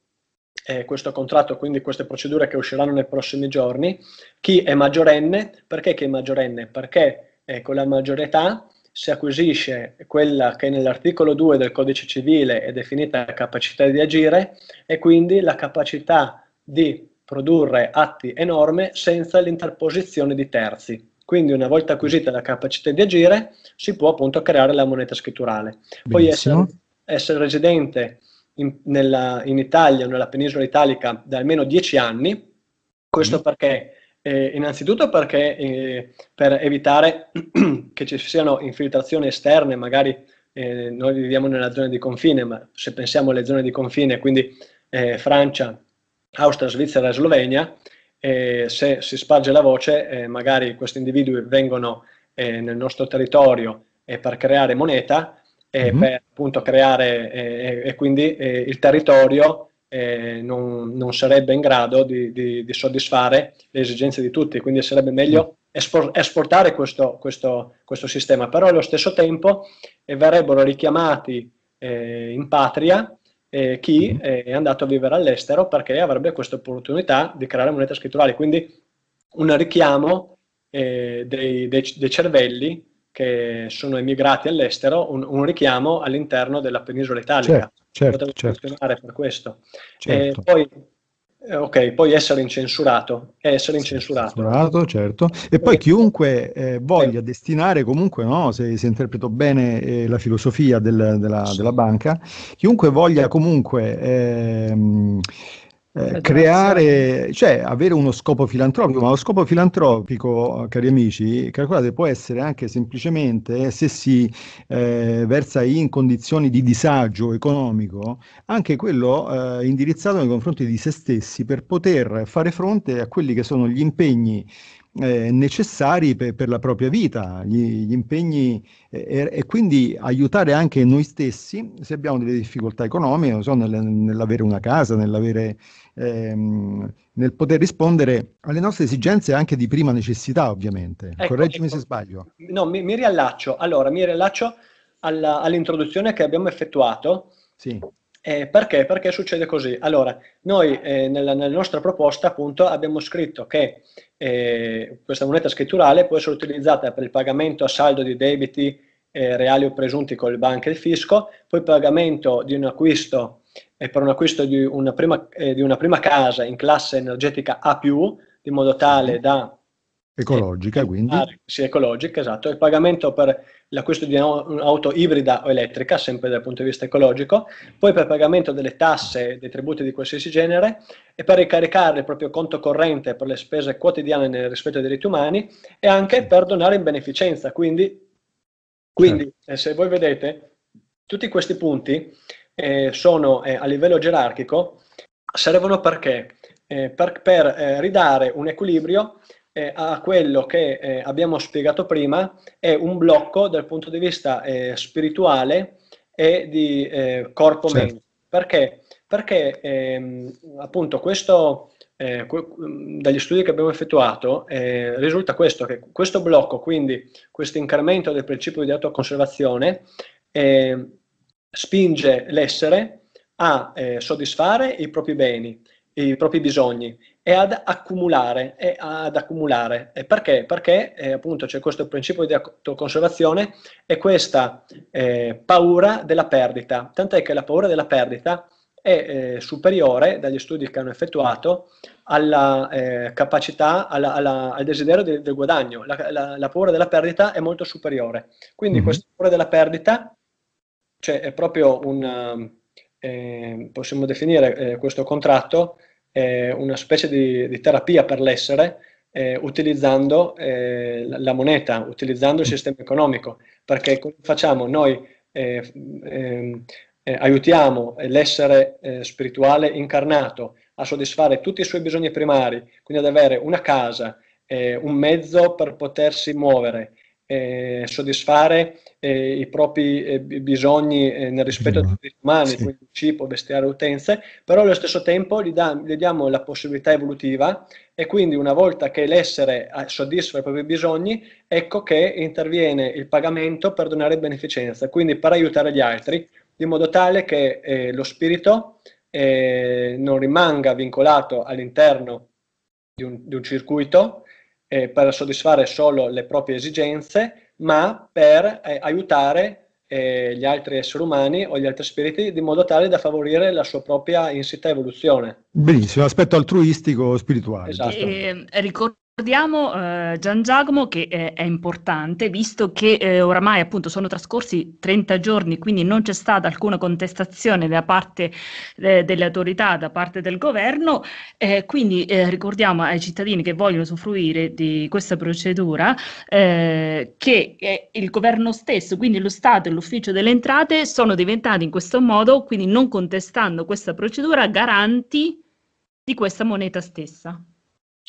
eh, questo contratto, quindi queste procedure che usciranno nei prossimi giorni, chi è maggiorenne, perché chi è maggiorenne? Perché eh, con la maggiore età si acquisisce quella che nell'articolo 2 del codice civile è definita capacità di agire e quindi la capacità di produrre atti e norme senza l'interposizione di terzi. Quindi una volta acquisita la capacità di agire si può appunto creare la moneta scritturale. Poi essere, essere, residente in, nella, in Italia o nella penisola italica da almeno 10 anni, questo mm. perché eh, innanzitutto perché eh, per evitare che ci siano infiltrazioni esterne, magari eh, noi viviamo nella zona di confine, ma se pensiamo alle zone di confine, quindi eh, Francia, Austria, Svizzera e Slovenia, eh, se si sparge la voce, eh, magari questi individui vengono nel nostro territorio per creare moneta, mm-hmm. per appunto creare e quindi il territorio eh, non, non, sarebbe in grado di, di, di, soddisfare le esigenze di tutti, quindi sarebbe meglio espor- esportare questo, questo, questo, sistema, però allo stesso tempo eh, verrebbero richiamati eh, in patria eh, chi mm-hmm. è andato a vivere all'estero perché avrebbe questa opportunità di creare moneta scritturale, quindi un richiamo eh, dei, dei, dei cervelli che sono emigrati all'estero, un, un richiamo all'interno della penisola italica. Certo, certo, certo. per questo. Certo. poi, eh, ok, poi essere incensurato, essere incensurato. Censurato, certo. E poi chiunque eh, voglia destinare comunque, no, se, se interpreto bene eh, la filosofia del, della, della, banca, chiunque voglia comunque... Ehm, eh, creare, cioè avere uno scopo filantropico, ma lo scopo filantropico, cari amici, calcolate, può essere anche semplicemente se si eh, versa in condizioni di disagio economico, anche quello eh, indirizzato nei confronti di se stessi per poter fare fronte a quelli che sono gli impegni eh, necessari per, per, la propria vita, gli, gli impegni eh, e quindi aiutare anche noi stessi se abbiamo delle difficoltà economiche, non so, nel, nell'avere una casa, nell'avere, ehm, nel poter rispondere alle nostre esigenze anche di prima necessità, ovviamente. Ecco, Correggimi ecco. se sbaglio. No, mi, mi, riallaccio. Allora, mi riallaccio alla, all'introduzione che abbiamo effettuato. Sì. Eh, perché? Perché succede così? Allora, noi eh, nella, nella, nostra proposta appunto abbiamo scritto che eh, questa moneta scritturale può essere utilizzata per il pagamento a saldo di debiti eh, reali o presunti con le banche e il fisco, poi il pagamento di un acquisto eh, per un acquisto di una, prima, eh, di una prima casa in classe energetica A+, di modo tale da Ecologica, quindi? Sì, ecologica, esatto. Il pagamento per l'acquisto di un'auto ibrida o elettrica, sempre dal punto di vista ecologico, poi per pagamento delle tasse e dei tributi di qualsiasi genere e per ricaricare il proprio conto corrente per le spese quotidiane nel rispetto dei diritti umani e anche per donare in beneficenza. Quindi, quindi eh, se voi vedete, tutti questi punti eh, sono eh, a livello gerarchico, servono perché? Eh, per, per eh, ridare un equilibrio eh, a quello che eh, abbiamo spiegato prima, è un blocco dal punto di vista eh, spirituale e di eh, corpo-mente. Certo. Perché? Perché ehm, appunto questo, eh, dagli studi che abbiamo effettuato, eh, risulta questo, che questo blocco, quindi questo incremento del principio di autoconservazione, spinge l'essere a soddisfare i propri beni, i propri bisogni e ad accumulare. E ad accumulare. E perché? Perché eh, appunto c'è questo principio di autoconservazione e questa eh, paura della perdita. Tant'è che la paura della perdita è eh, superiore, dagli studi che hanno effettuato, alla eh, capacità, alla, alla, al desiderio del, del guadagno. La, la, la, paura della perdita è molto superiore. Quindi mm-hmm. questa paura della perdita cioè, è proprio un... Eh, possiamo definire eh, questo contratto eh, una specie di, di, terapia per l'essere eh, utilizzando eh, la moneta, utilizzando il sistema economico, perché come facciamo? Noi eh, ehm, eh, aiutiamo l'essere eh, spirituale incarnato a soddisfare tutti i suoi bisogni primari, quindi ad avere una casa, un mezzo per potersi muovere, eh, soddisfare eh, i propri eh, bisogni eh, nel rispetto dei diritti umani, sì. quindi cibo, vestiario, utenze, però allo stesso tempo gli, da, gli, diamo la possibilità evolutiva e quindi una volta che l'essere eh, soddisfa i propri bisogni, ecco che interviene il pagamento per donare beneficenza, quindi per aiutare gli altri, in modo tale che eh, lo spirito non rimanga vincolato all'interno di un, di un circuito, eh, per soddisfare solo le proprie esigenze, ma per eh, aiutare eh, gli altri esseri umani o gli altri spiriti di modo tale da favorire la sua propria insita evoluzione. Benissimo, aspetto altruistico spirituale. Esatto. E, ricordo Ricordiamo eh, Gian Giacomo che eh, è importante visto che eh, oramai appunto sono trascorsi 30 giorni, quindi non c'è stata alcuna contestazione da parte eh, delle autorità, da parte del governo, eh, quindi eh, ricordiamo ai cittadini che vogliono usufruire di questa procedura che il governo stesso, quindi lo Stato e l'Ufficio delle Entrate sono diventati in questo modo, quindi non contestando questa procedura, garanti di questa moneta stessa.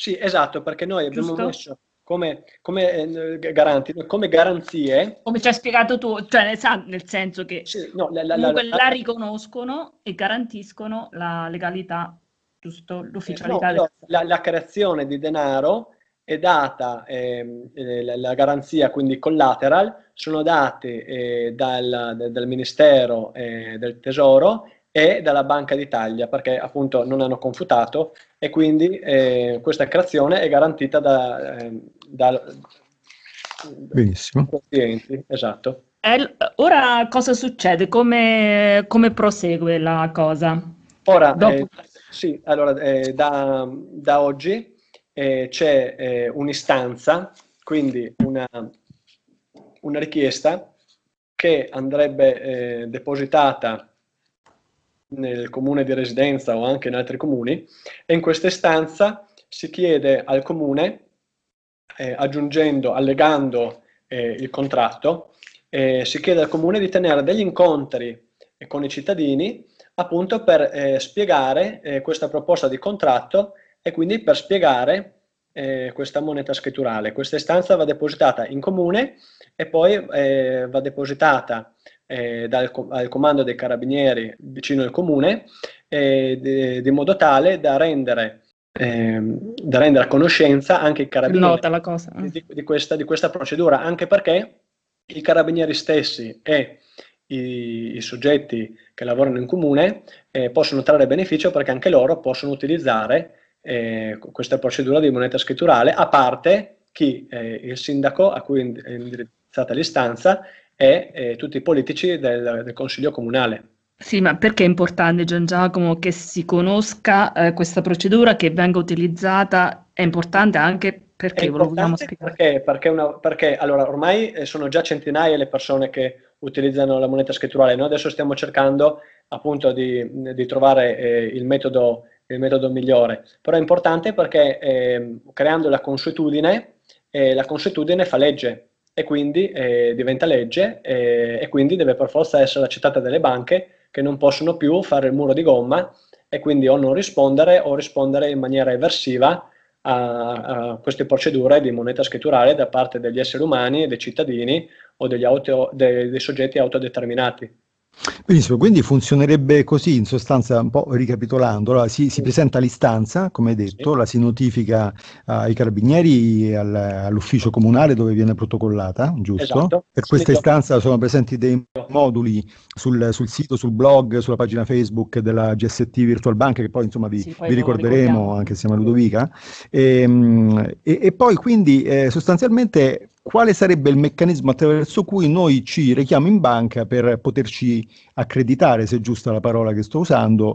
Sì, esatto, perché noi abbiamo Giusto? messo come, come eh, garanti, come garanzie. Come ci hai spiegato tu, cioè nel, senso che sì, no, la, la, la, la, riconoscono e garantiscono la legalità, giusto? L'ufficialità. Eh, no, no, la, creazione di denaro è data, eh, la, garanzia, quindi collateral, sono date eh, dal, dal, Ministero eh, del Tesoro e dalla Banca d'Italia perché appunto non hanno confutato e quindi eh, questa creazione è garantita da, eh, da, Benissimo. clienti. Esatto. El, ora cosa succede? Come, come, prosegue la cosa? Ora, eh, sì, allora, eh, da, da, oggi eh, c'è eh, un'istanza, quindi una, una, richiesta che andrebbe depositata nel comune di residenza o anche in altri comuni e in questa istanza si chiede al comune, eh, aggiungendo, allegando eh, il contratto, eh, si chiede al comune di tenere degli incontri con i cittadini appunto per eh, spiegare eh, questa proposta di contratto e quindi per spiegare eh, questa moneta scritturale. Questa istanza va depositata in comune e poi va depositata eh, dal al comando dei carabinieri vicino al comune, eh, di, modo tale da rendere, eh, da rendere a conoscenza anche i carabinieri di, di, questa, di questa procedura, anche perché i carabinieri stessi e i, i soggetti che lavorano in comune eh, possono trarre beneficio perché anche loro possono utilizzare eh, questa procedura di moneta scritturale, a parte chi eh, il sindaco a cui è indirizzata l'istanza e eh, tutti i politici del, del Consiglio Comunale. Sì, ma perché è importante, Gian Giacomo, che si conosca eh, questa procedura, che venga utilizzata? È importante anche perché, lo vogliamo spiegare? Perché, perché, una, perché allora, ormai eh, sono già centinaia le persone che utilizzano la moneta scritturale, noi adesso stiamo cercando appunto di, di trovare eh, il, metodo, il, metodo, migliore, però è importante perché eh, creando la consuetudine, eh, la consuetudine fa legge e quindi eh, diventa legge e quindi deve per forza essere accettata dalle banche che non possono più fare il muro di gomma e quindi o non rispondere o rispondere in maniera eversiva a, a queste procedure di moneta scritturale da parte degli esseri umani, dei cittadini o degli auto, dei, dei soggetti autodeterminati. Benissimo, quindi funzionerebbe così, in sostanza, un po' ricapitolando, allora, si, si, presenta l'istanza, come hai detto, la si notifica ai carabinieri, al, all'ufficio comunale dove viene protocollata, giusto? Esatto. Per questa istanza sono presenti dei moduli sul, sul, sito, sul blog, sulla pagina Facebook della GST Virtual Bank, che poi insomma vi, sì, poi vi ricorderemo anche insieme a Ludovica. E, ehm, e, e poi quindi eh, sostanzialmente quale sarebbe il meccanismo attraverso cui noi ci rechiamo in banca per poterci accreditare, se è giusta la parola che sto usando,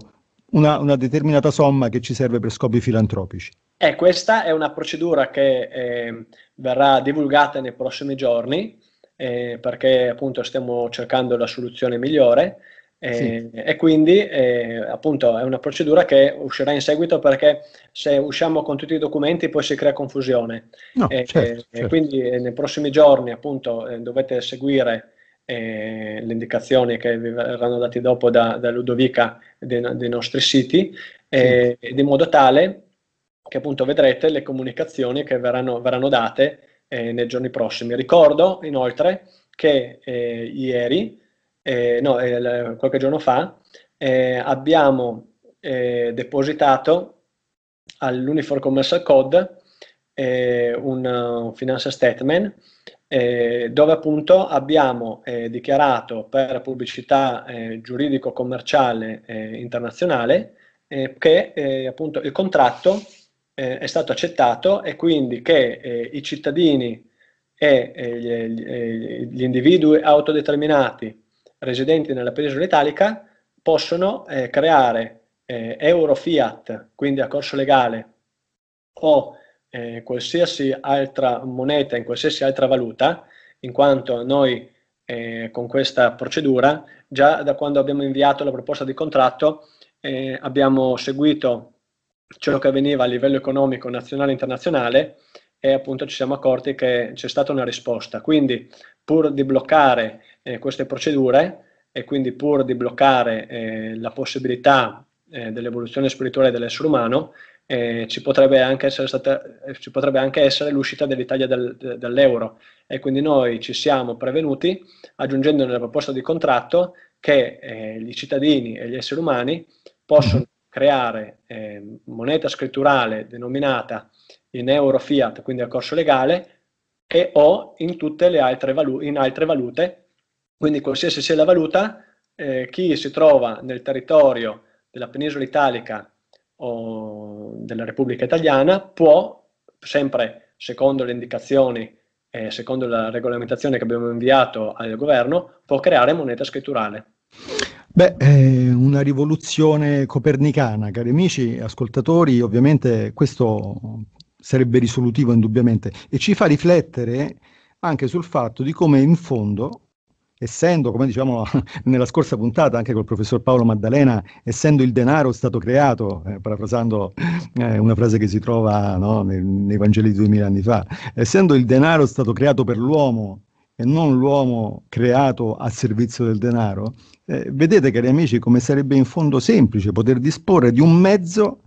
una, una determinata somma che ci serve per scopi filantropici? Eh, questa è una procedura che eh, verrà divulgata nei prossimi giorni eh, perché appunto stiamo cercando la soluzione migliore sì. Eh, e quindi eh, appunto è una procedura che uscirà in seguito perché se usciamo con tutti i documenti poi si crea confusione. No, eh, certo, certo. quindi eh, nei prossimi giorni appunto eh, dovete seguire le indicazioni che vi verranno date dopo da, da Ludovica dei, dei, nostri siti, sì. di modo tale che appunto vedrete le comunicazioni che verranno, verranno date nei giorni prossimi. Ricordo inoltre che ieri eh, no, eh, qualche giorno fa, eh, abbiamo eh, depositato all'Uniform Commercial Code eh, un, un finance statement eh, dove appunto abbiamo dichiarato per pubblicità giuridico-commerciale internazionale che appunto il contratto è stato accettato e quindi che i cittadini e gli, gli individui autodeterminati residenti nella penisola italica possono eh, creare eh, euro fiat, quindi a corso legale, o eh, qualsiasi altra moneta in qualsiasi altra valuta, in quanto noi eh, con questa procedura, già da quando abbiamo inviato la proposta di contratto, eh, abbiamo seguito ciò che avveniva a livello economico nazionale e internazionale e appunto ci siamo accorti che c'è stata una risposta. Quindi pur di bloccare eh, queste procedure e quindi pur di bloccare eh, la possibilità eh, dell'evoluzione spirituale dell'essere umano, eh, ci, potrebbe anche essere stata, eh, ci potrebbe anche essere l'uscita dell'Italia del, dall'euro e quindi noi ci siamo prevenuti aggiungendo nella proposta di contratto che eh, i cittadini e gli esseri umani possono creare moneta scritturale denominata in euro fiat, quindi a corso legale, e o in tutte le altre, valu- in altre valute quindi qualsiasi sia la valuta, eh, chi si trova nel territorio della penisola italica o della Repubblica Italiana può, sempre secondo le indicazioni e secondo la regolamentazione che abbiamo inviato al governo, può creare moneta scritturale. Beh, è una rivoluzione copernicana, cari amici ascoltatori, ovviamente questo sarebbe risolutivo indubbiamente e ci fa riflettere anche sul fatto di come in fondo essendo, come diciamo nella scorsa puntata anche col professor Paolo Maddalena, essendo il denaro stato creato, eh, parafrasando eh, una frase che si trova no, nei, nei Vangeli di duemila anni fa, essendo il denaro stato creato per l'uomo e non l'uomo creato a servizio del denaro, eh, vedete cari amici come sarebbe in fondo semplice poter disporre di un mezzo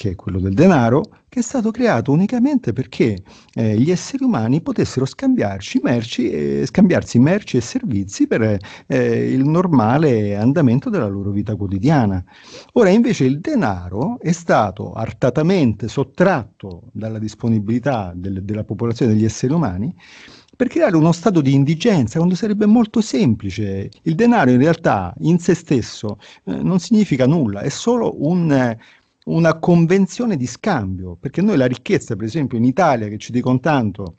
che è quello del denaro, che è stato creato unicamente perché eh, gli esseri umani potessero scambiarci merci, eh, scambiarsi merci e servizi per eh, il normale andamento della loro vita quotidiana. Ora invece il denaro è stato artatamente sottratto dalla disponibilità del, della popolazione degli esseri umani per creare uno stato di indigenza quando sarebbe molto semplice. Il denaro in realtà in se stesso eh, non significa nulla, è solo un, una convenzione di scambio, perché noi la ricchezza, per esempio in Italia, che ci dicono tanto,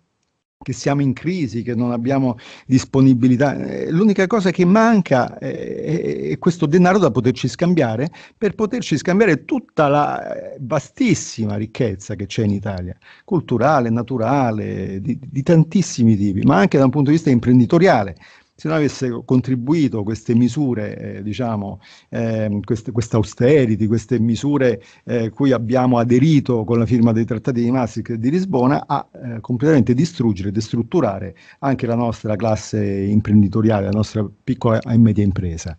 che siamo in crisi, che non abbiamo disponibilità. Eh, l'unica cosa che manca è, questo denaro da poterci scambiare per poterci scambiare tutta la eh, vastissima ricchezza che c'è in Italia, culturale, naturale, di, di tantissimi tipi, ma anche da un punto di vista imprenditoriale se non avesse contribuito queste misure, eh, diciamo, eh, queste, questa austerity, queste misure eh, cui abbiamo aderito con la firma dei trattati di Maastricht e di Lisbona, a eh, completamente distruggere, destrutturare anche la nostra classe imprenditoriale, la nostra piccola e media impresa.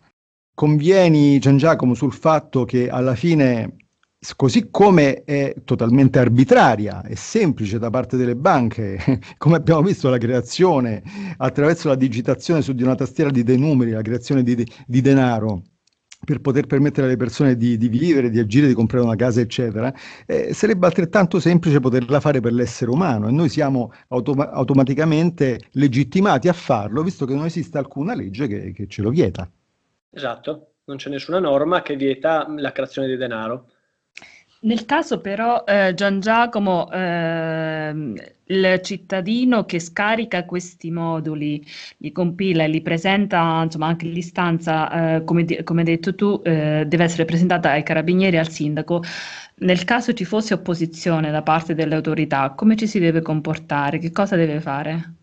Convieni, Gian Giacomo, sul fatto che alla fine così come è totalmente arbitraria e semplice da parte delle banche, come abbiamo visto la creazione attraverso la digitazione su di una tastiera di dei numeri, la creazione di, di denaro per poter permettere alle persone di, di, vivere, di agire, di comprare una casa, eccetera, eh, sarebbe altrettanto semplice poterla fare per l'essere umano e noi siamo autom- automaticamente legittimati a farlo, visto che non esiste alcuna legge che, che ce lo vieta. Esatto, non c'è nessuna norma che vieta la creazione di denaro. Nel caso però, eh, Gian Giacomo, eh, il cittadino che scarica questi moduli, li compila e li presenta, insomma anche l'istanza, eh, come, come hai detto tu, eh, deve essere presentata ai carabinieri e al sindaco. Nel caso ci fosse opposizione da parte delle autorità, come ci si deve comportare? Che cosa deve fare?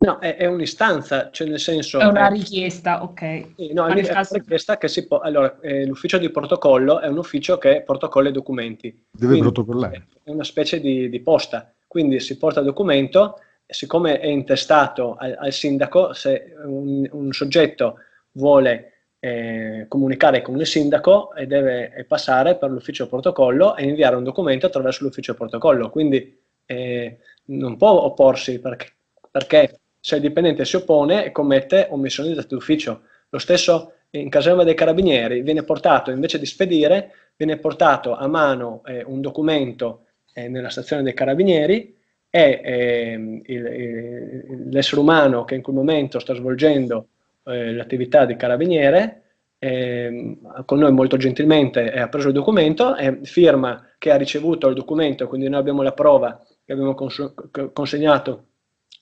No, è, è un'istanza, cioè nel senso... È una richiesta, ok. Sì, no, è, caso... una richiesta che si può... Allora, eh, l'ufficio di protocollo è un ufficio che protocolla i documenti. Deve quindi protocollare. È una specie di, di, posta, quindi si porta il documento, siccome è intestato al, al sindaco, se un, un soggetto vuole eh, comunicare con il sindaco e deve passare per l'ufficio protocollo e inviare un documento attraverso l'ufficio protocollo, quindi eh, non può opporsi perché, perché se il dipendente si oppone e commette omissione di d'ufficio. Lo stesso in caserma dei carabinieri viene portato, invece di spedire, viene portato a mano eh, un documento eh, nella stazione dei carabinieri e eh, l'essere umano che in quel momento sta svolgendo eh, l'attività di carabiniere ehm, con noi molto gentilmente ha preso il documento e firma che ha ricevuto il documento, quindi noi abbiamo la prova che abbiamo cons- consegnato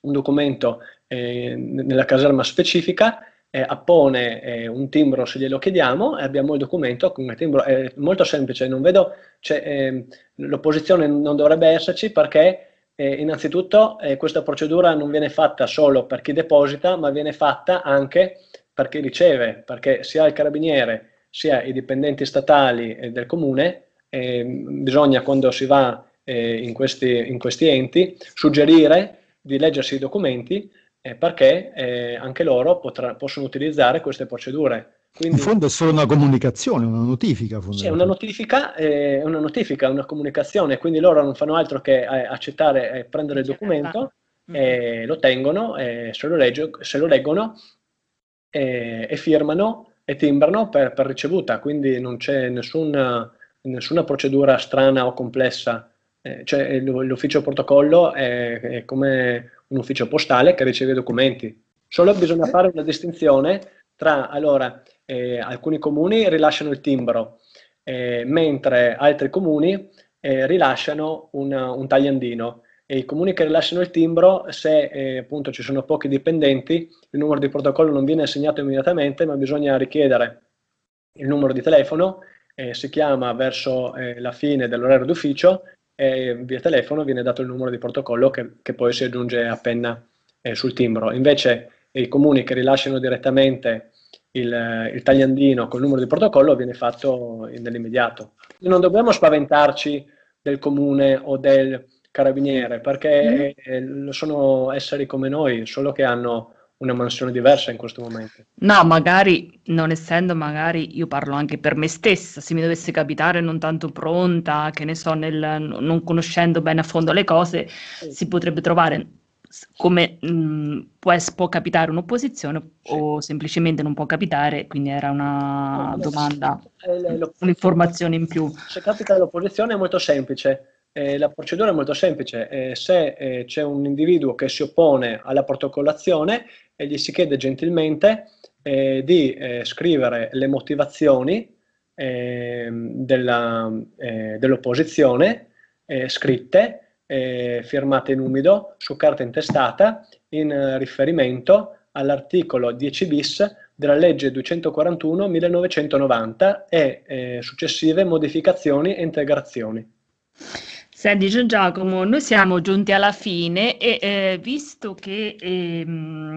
un documento eh, nella caserma specifica, eh, appone eh, un timbro se glielo chiediamo e abbiamo il documento con timbro. È molto semplice, non vedo, cioè, ehm, l'opposizione non dovrebbe esserci perché eh, innanzitutto eh, questa procedura non viene fatta solo per chi deposita, ma viene fatta anche per chi riceve, perché sia il carabiniere sia i dipendenti statali del comune, ehm, bisogna quando si va eh, in questi, in questi enti suggerire di leggersi i documenti eh, perché eh, anche loro potrà, possono utilizzare queste procedure. Quindi, in fondo è solo una comunicazione, una notifica. Sì, una notifica, eh, una notifica, una comunicazione, quindi loro non fanno altro che eh, accettare e prendere il documento, mm-hmm. lo tengono, se lo, legge, se, lo leggono e firmano e timbrano per, per ricevuta, quindi non c'è nessuna, nessuna procedura strana o complessa eh, cioè l'ufficio protocollo è, è, come un ufficio postale che riceve documenti. Solo bisogna fare una distinzione tra, allora, eh, alcuni comuni rilasciano il timbro, eh, mentre altri comuni eh, rilasciano una, un tagliandino. E i comuni che rilasciano il timbro, se eh, appunto ci sono pochi dipendenti, il numero di protocollo non viene assegnato immediatamente, ma bisogna richiedere il numero di telefono, si chiama verso la fine dell'orario d'ufficio e via telefono viene dato il numero di protocollo che, che poi si aggiunge appena eh, sul timbro. Invece i comuni che rilasciano direttamente il, il, tagliandino col numero di protocollo viene fatto nell'immediato. Non dobbiamo spaventarci del comune o del carabiniere perché mm. eh, sono esseri come noi, solo che hanno una mansione diversa in questo momento. No, magari non essendo, magari io parlo anche per me stessa, se mi dovesse capitare non tanto pronta, che ne so, nel, non conoscendo bene a fondo le cose, sì. si potrebbe trovare come mh, può, può, capitare un'opposizione sì. o semplicemente non può capitare, quindi era una no, domanda, un'informazione in più. Se capita l'opposizione è molto semplice, Eh, la procedura è molto semplice, eh, se eh, c'è un individuo che si oppone alla protocollazione e gli si chiede gentilmente eh, di eh, scrivere le motivazioni ehm, eh, dell'opposizione scritte, firmate in umido, su carta intestata, in riferimento all'articolo 10 bis della legge 241 1990 e successive modificazioni e integrazioni. Senti Giacomo, noi siamo giunti alla fine e eh, visto che eh,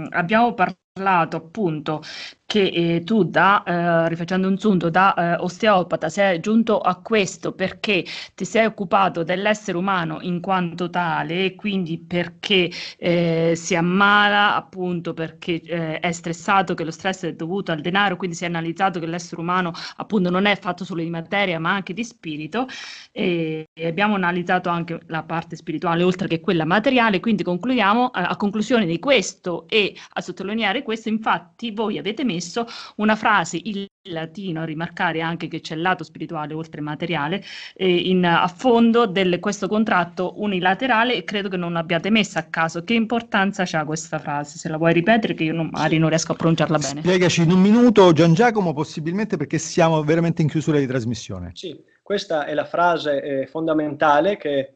abbiamo parlato appunto che eh, tu da, eh, rifacendo un sunto, da eh, osteopata sei giunto a questo perché ti sei occupato dell'essere umano in quanto tale e quindi perché eh, si ammala, appunto perché eh, è stressato, che lo stress è dovuto al denaro, quindi si è analizzato che l'essere umano appunto non è fatto solo di materia ma anche di spirito. E, e abbiamo analizzato anche la parte spirituale oltre che quella materiale, quindi concludiamo eh, a conclusione di questo e a sottolineare questo, infatti voi avete messo messo una frase in latino a rimarcare anche che c'è il lato spirituale oltre materiale eh, in, a fondo di questo contratto unilaterale e credo che non l'abbiate messa a caso. Che importanza ha questa frase? Se la vuoi ripetere che io non, magari non riesco a pronunciarla bene. Spiegaci in un minuto Gian Giacomo possibilmente perché siamo veramente in chiusura di trasmissione. Sì, questa è la frase eh, fondamentale che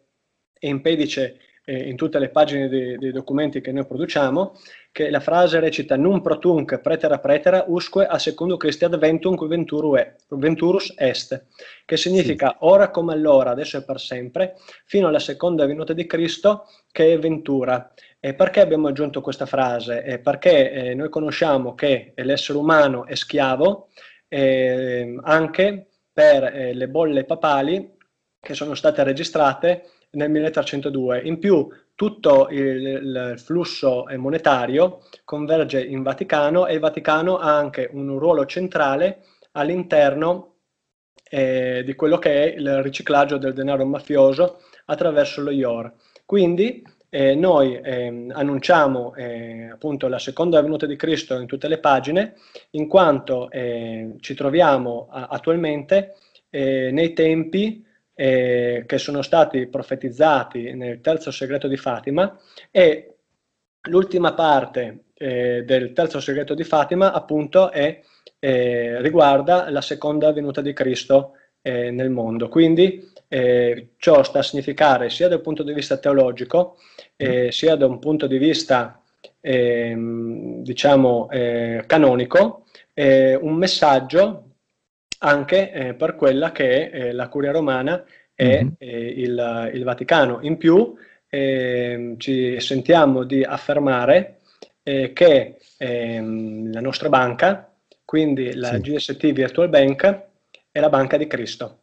è in pedice eh, in tutte le pagine dei, dei, documenti che noi produciamo, che la frase recita Num protunc pretera pretera usque a secondo Christi adventum venturus est, che significa sì. ora come allora, adesso e per sempre, fino alla seconda venuta di Cristo, che è ventura. E perché abbiamo aggiunto questa frase? Eh, perché eh, noi conosciamo che l'essere umano è schiavo eh, anche per eh, le bolle papali che sono state registrate nel 1302. In più tutto il, il, flusso monetario converge in Vaticano e il Vaticano ha anche un ruolo centrale all'interno eh, di quello che è il riciclaggio del denaro mafioso attraverso lo IOR. Quindi eh, noi eh, annunciamo appunto la seconda venuta di Cristo in tutte le pagine, in quanto eh, ci troviamo a, attualmente eh, nei tempi eh, che sono stati profetizzati nel terzo segreto di Fatima e l'ultima parte eh, del terzo segreto di Fatima appunto è, eh, riguarda la seconda venuta di Cristo eh, nel mondo. Quindi eh, ciò sta a significare sia dal punto di vista teologico eh, sia da un punto di vista ehm, diciamo canonico un messaggio anche eh, per quella che è eh, la curia romana e mm-hmm. il, il, Vaticano. In più ehm, ci sentiamo di affermare eh, che ehm, la nostra banca, quindi la sì. GST Virtual Bank, è la banca di Cristo.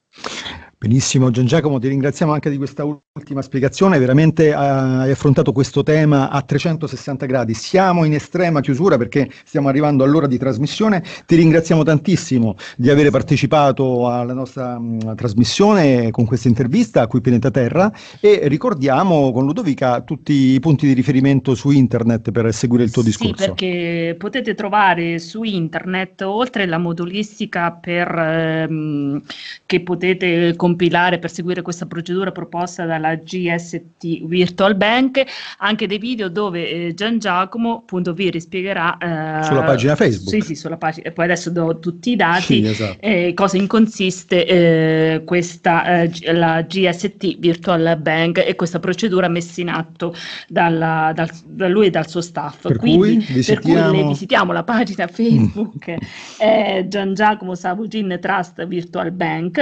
Benissimo Gian Giacomo, ti ringraziamo anche di questa ultima spiegazione, veramente eh, hai affrontato questo tema a 360 gradi. Siamo in estrema chiusura perché stiamo arrivando all'ora di trasmissione, ti ringraziamo tantissimo di aver partecipato alla nostra mh, mm, trasmissione con questa intervista a qui Pianeta Terra e ricordiamo con Ludovica tutti i punti di riferimento su internet per seguire il tuo discorso. Sì, perché potete trovare su internet, oltre la modulistica per, ehm, che potete comprare, compilare per seguire questa procedura proposta dalla GST Virtual Bank, anche dei video dove eh, Gian Giacomo appunto vi rispiegherà eh, sulla pagina Facebook. Sì, sì, sulla pagina, e poi adesso do tutti i dati, sì, esatto. eh, cosa inconsiste eh, questa, eh, la GST Virtual Bank e questa procedura messa in atto dalla, dal, da lui e dal suo staff. Per Quindi, cui visitiamo... per cui visitiamo la pagina Facebook mm. Gian Giacomo Savugin Trust Virtual Bank,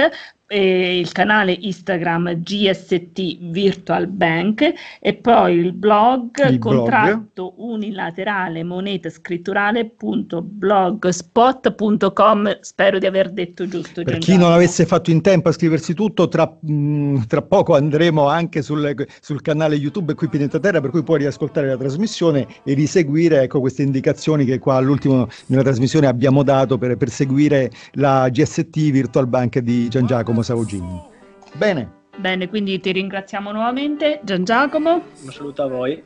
eh, il canale Instagram GST Virtual Bank e poi il blog il contratto blog. unilaterale moneta scritturale.blogspot.com spero di aver detto giusto per chi non avesse fatto in tempo a scriversi tutto tra, mh, mm, tra poco andremo anche sul, sul canale YouTube qui Pianeta Terra per cui puoi riascoltare la trasmissione e riseguire ecco, queste indicazioni che qua all'ultimo nella trasmissione abbiamo dato per, per seguire la GST Virtual Bank di Gian Giacomo Giacomo Saugini. Bene. Bene, quindi ti ringraziamo nuovamente Gian Giacomo. Un saluto a voi.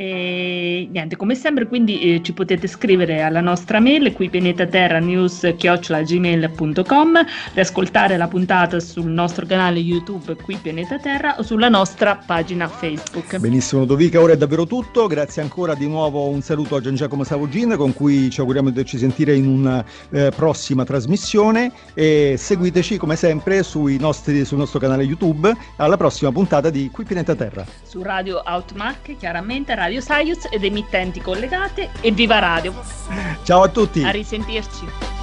E niente, come sempre, quindi eh, ci potete scrivere alla nostra mail qui pianetaterranews.gmail.com riascoltare la puntata sul nostro canale YouTube qui Pianeta Terra o sulla nostra pagina Facebook. Benissimo, Dovica, ora è davvero tutto. Grazie ancora di nuovo un saluto a Gian Giacomo Savogin con cui ci auguriamo di poterci sentire in una eh, prossima trasmissione e seguiteci come sempre nostri, sul nostro canale YouTube alla prossima puntata di Qui Pianeta Terra. Su Radio Outmark, chiaramente Radio Radio Saius ed emittenti collegate e viva radio! Ciao a tutti! A risentirci!